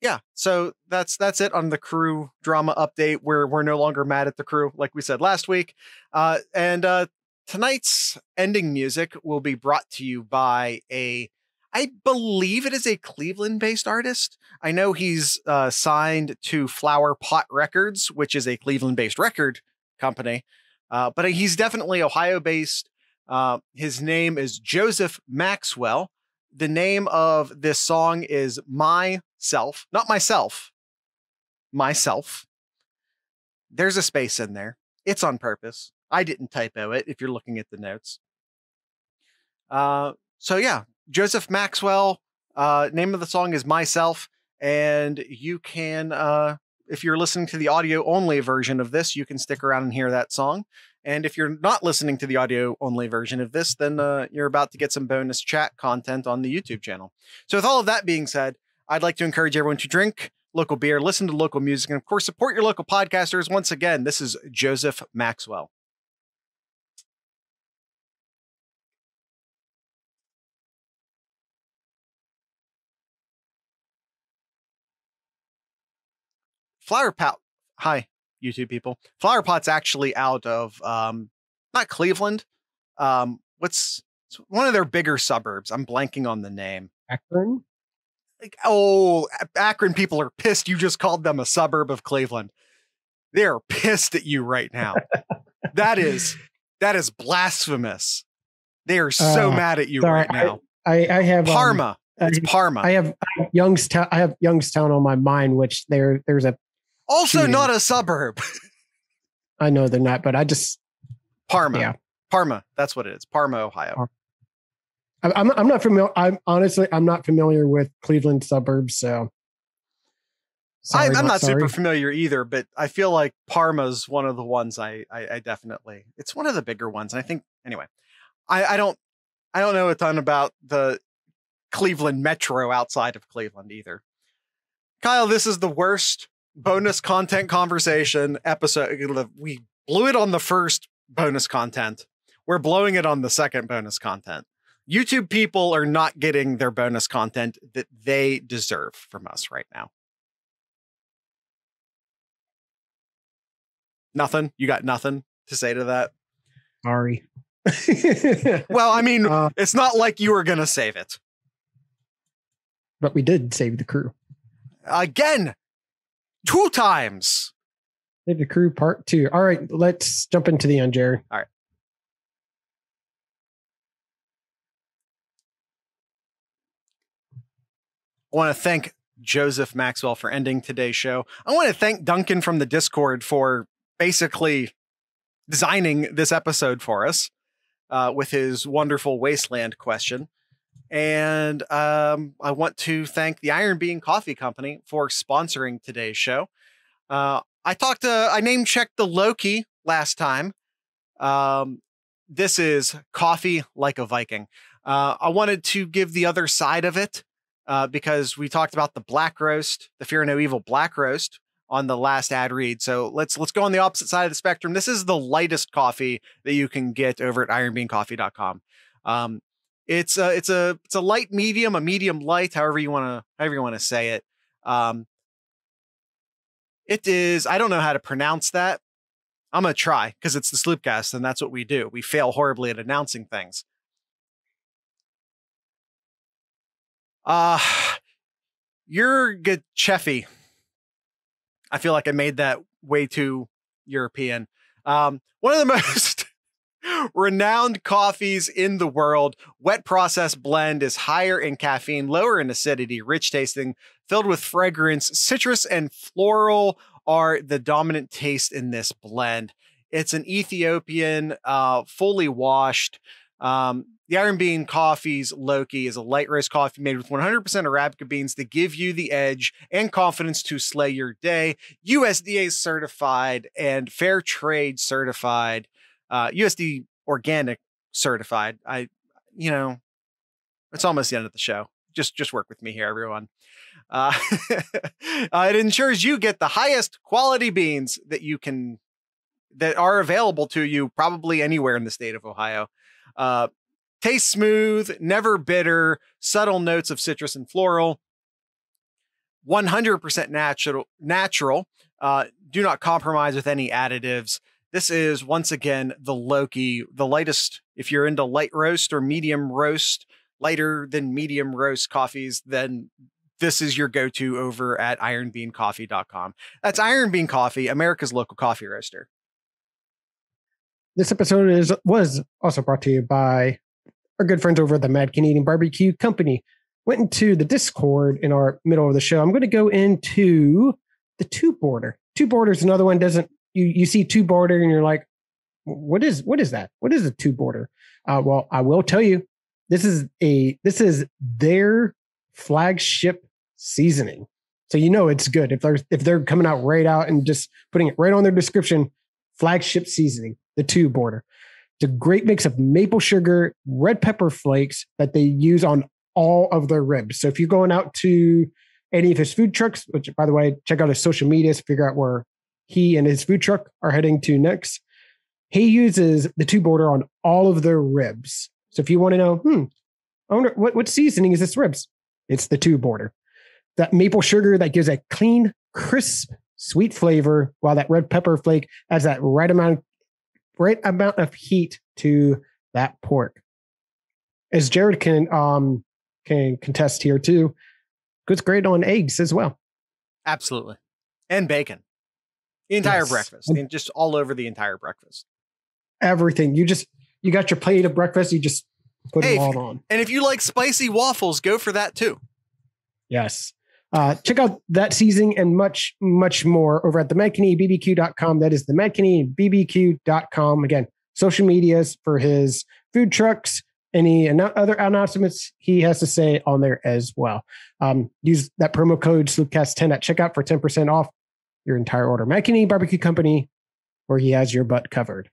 yeah, so that's that's it on the crew drama update. We're we're no longer mad at the crew, like we said last week. Uh and uh tonight's ending music will be brought to you by a I believe it is a Cleveland based artist. I know he's uh, signed to Flower Pot Records, which is a Cleveland based record company, uh, but he's definitely Ohio based. Uh, his name is Joseph Maxwell. The name of this song is Myself, not myself, myself. There's a space in there. It's on purpose. I didn't typo it if you're looking at the notes. Uh, so yeah, Joseph Maxwell. Uh, name of the song is Myself, and you can, uh, if you're listening to the audio only version of this, you can stick around and hear that song. And if you're not listening to the audio only version of this, then uh, you're about to get some bonus chat content on the YouTube channel. So, with all of that being said, I'd like to encourage everyone to drink local beer, listen to local music, and of course, support your local podcasters. Once again, this is Joseph Maxwell. Flower. Hi, YouTube people. Flower Pot's actually out of um, not Cleveland. Um, what's It's one of their bigger suburbs. I'm blanking on the name. Akron. Like, oh, Akron people are pissed. You just called them a suburb of Cleveland. They are pissed at you right now. that is that is blasphemous. They are so Uh, mad at you sorry, right now. I, I have um, Parma. I, it's Parma. I have I have Youngstown. I have Youngstown on my mind, which there there's a. also shooting. not a suburb. [laughs] I know they're not, but I just Parma. Yeah. Parma. That's what it is. Parma, Ohio. I- I'm I'm not familiar. I'm honestly I'm not familiar with Cleveland suburbs, so. I, Sorry, I'm not sorry. super familiar either, but I feel like Parma's one of the ones I, I, I definitely. It's one of the bigger ones, and I think anyway. I, I don't I don't know a ton about the Cleveland Metro outside of Cleveland either. Kyle, this is the worst bonus content conversation episode. We blew it on the first bonus content. We're blowing it on the second bonus content. YouTube people are not getting their bonus content that they deserve from us right now. Nothing. You got nothing to say to that. Sorry. [laughs] [laughs] Well, I mean, Uh, it's not like you were going to save it. but we did save the crew. Again, two times. Save the crew part two. All right, let's jump into the end, Jared. All right. I want to thank Joseph Maxwell for ending today's show. I want to thank Duncan from the Discord for basically designing this episode for us uh, with his wonderful Wasteland question. And um, I want to thank the Iron Bean Coffee Company for sponsoring today's show. Uh, I talked to, I name checked the Loki last time. Um, this is coffee like a Viking. Uh, I wanted to give the other side of it uh, because we talked about the black roast, the Fear No Evil black roast on the last ad read. So let's let's go on the opposite side of the spectrum. This is the lightest coffee that you can get over at ironbeancoffee.com. Um, it's a it's a it's a light medium, a medium light, however you want to however you want to say it. Um, it is. I don't know how to pronounce that. I'm gonna try because it's the Sloopcast, and that's what we do. We fail horribly at announcing things. Uh [sighs] you're good Cheffy. I feel like I made that way too European. Um, one of the [laughs] most renowned coffees in the world. Wet process blend is higher in caffeine, lower in acidity, rich tasting, filled with fragrance. Citrus and floral are the dominant taste in this blend. It's an Ethiopian, uh, fully washed. Um, the Iron Bean Coffee's Loki is a light roast coffee made with 100% Arabica beans to give you the edge and confidence to slay your day. USDA certified and fair trade certified, uh, USD organic certified. I, you know, it's almost the end of the show. Just, just work with me here, everyone. Uh, [laughs] uh, it ensures you get the highest quality beans that you can, that are available to you probably anywhere in the state of Ohio. Uh, Taste smooth, never bitter, subtle notes of citrus and floral. 100% natural. Natural. Uh, do not compromise with any additives. This is once again the Loki, the lightest. If you're into light roast or medium roast, lighter than medium roast coffees, then this is your go-to over at ironbeancoffee.com. That's Iron Bean Coffee, America's local coffee roaster. This episode is was also brought to you by our good friends over at the Mad Canadian Barbecue Company. Went into the Discord in our middle of the show. I'm going to go into the two border. Two border is another one. Doesn't you you see two border and you're like, what is what is that? What is a two border? Uh, well, I will tell you, this is a this is their flagship seasoning. So you know it's good if they're if they're coming out right out and just putting it right on their description. Flagship seasoning, the two border. It's a great mix of maple sugar, red pepper flakes that they use on all of their ribs. So if you're going out to any of his food trucks, which by the way, check out his social media to figure out where he and his food truck are heading to next. He uses the two border on all of their ribs. So if you want to know, hmm, I wonder what, what seasoning is this ribs? It's the two border. That maple sugar that gives a clean, crisp, sweet flavor, while that red pepper flake adds that right amount, right amount of heat to that pork. as Jared can um can contest here too, goes great on eggs as well. Absolutely. And bacon. The entire Yes. breakfast. And just all over the entire breakfast. Everything you just you got your plate of breakfast, you just put Hey, them all on. And if you like spicy waffles, go for that too. Yes. Uh, check out that seasoning and much, much more over at the MadCanadianBBQ.com. That is the MadCanadianBBQ.com. Again, social medias for his food trucks, any other announcements he has to say on there as well. Um, use that promo code SloopCast10 at checkout for 10% off your entire order. Mad Canadian Barbecue Company, where he has your butt covered.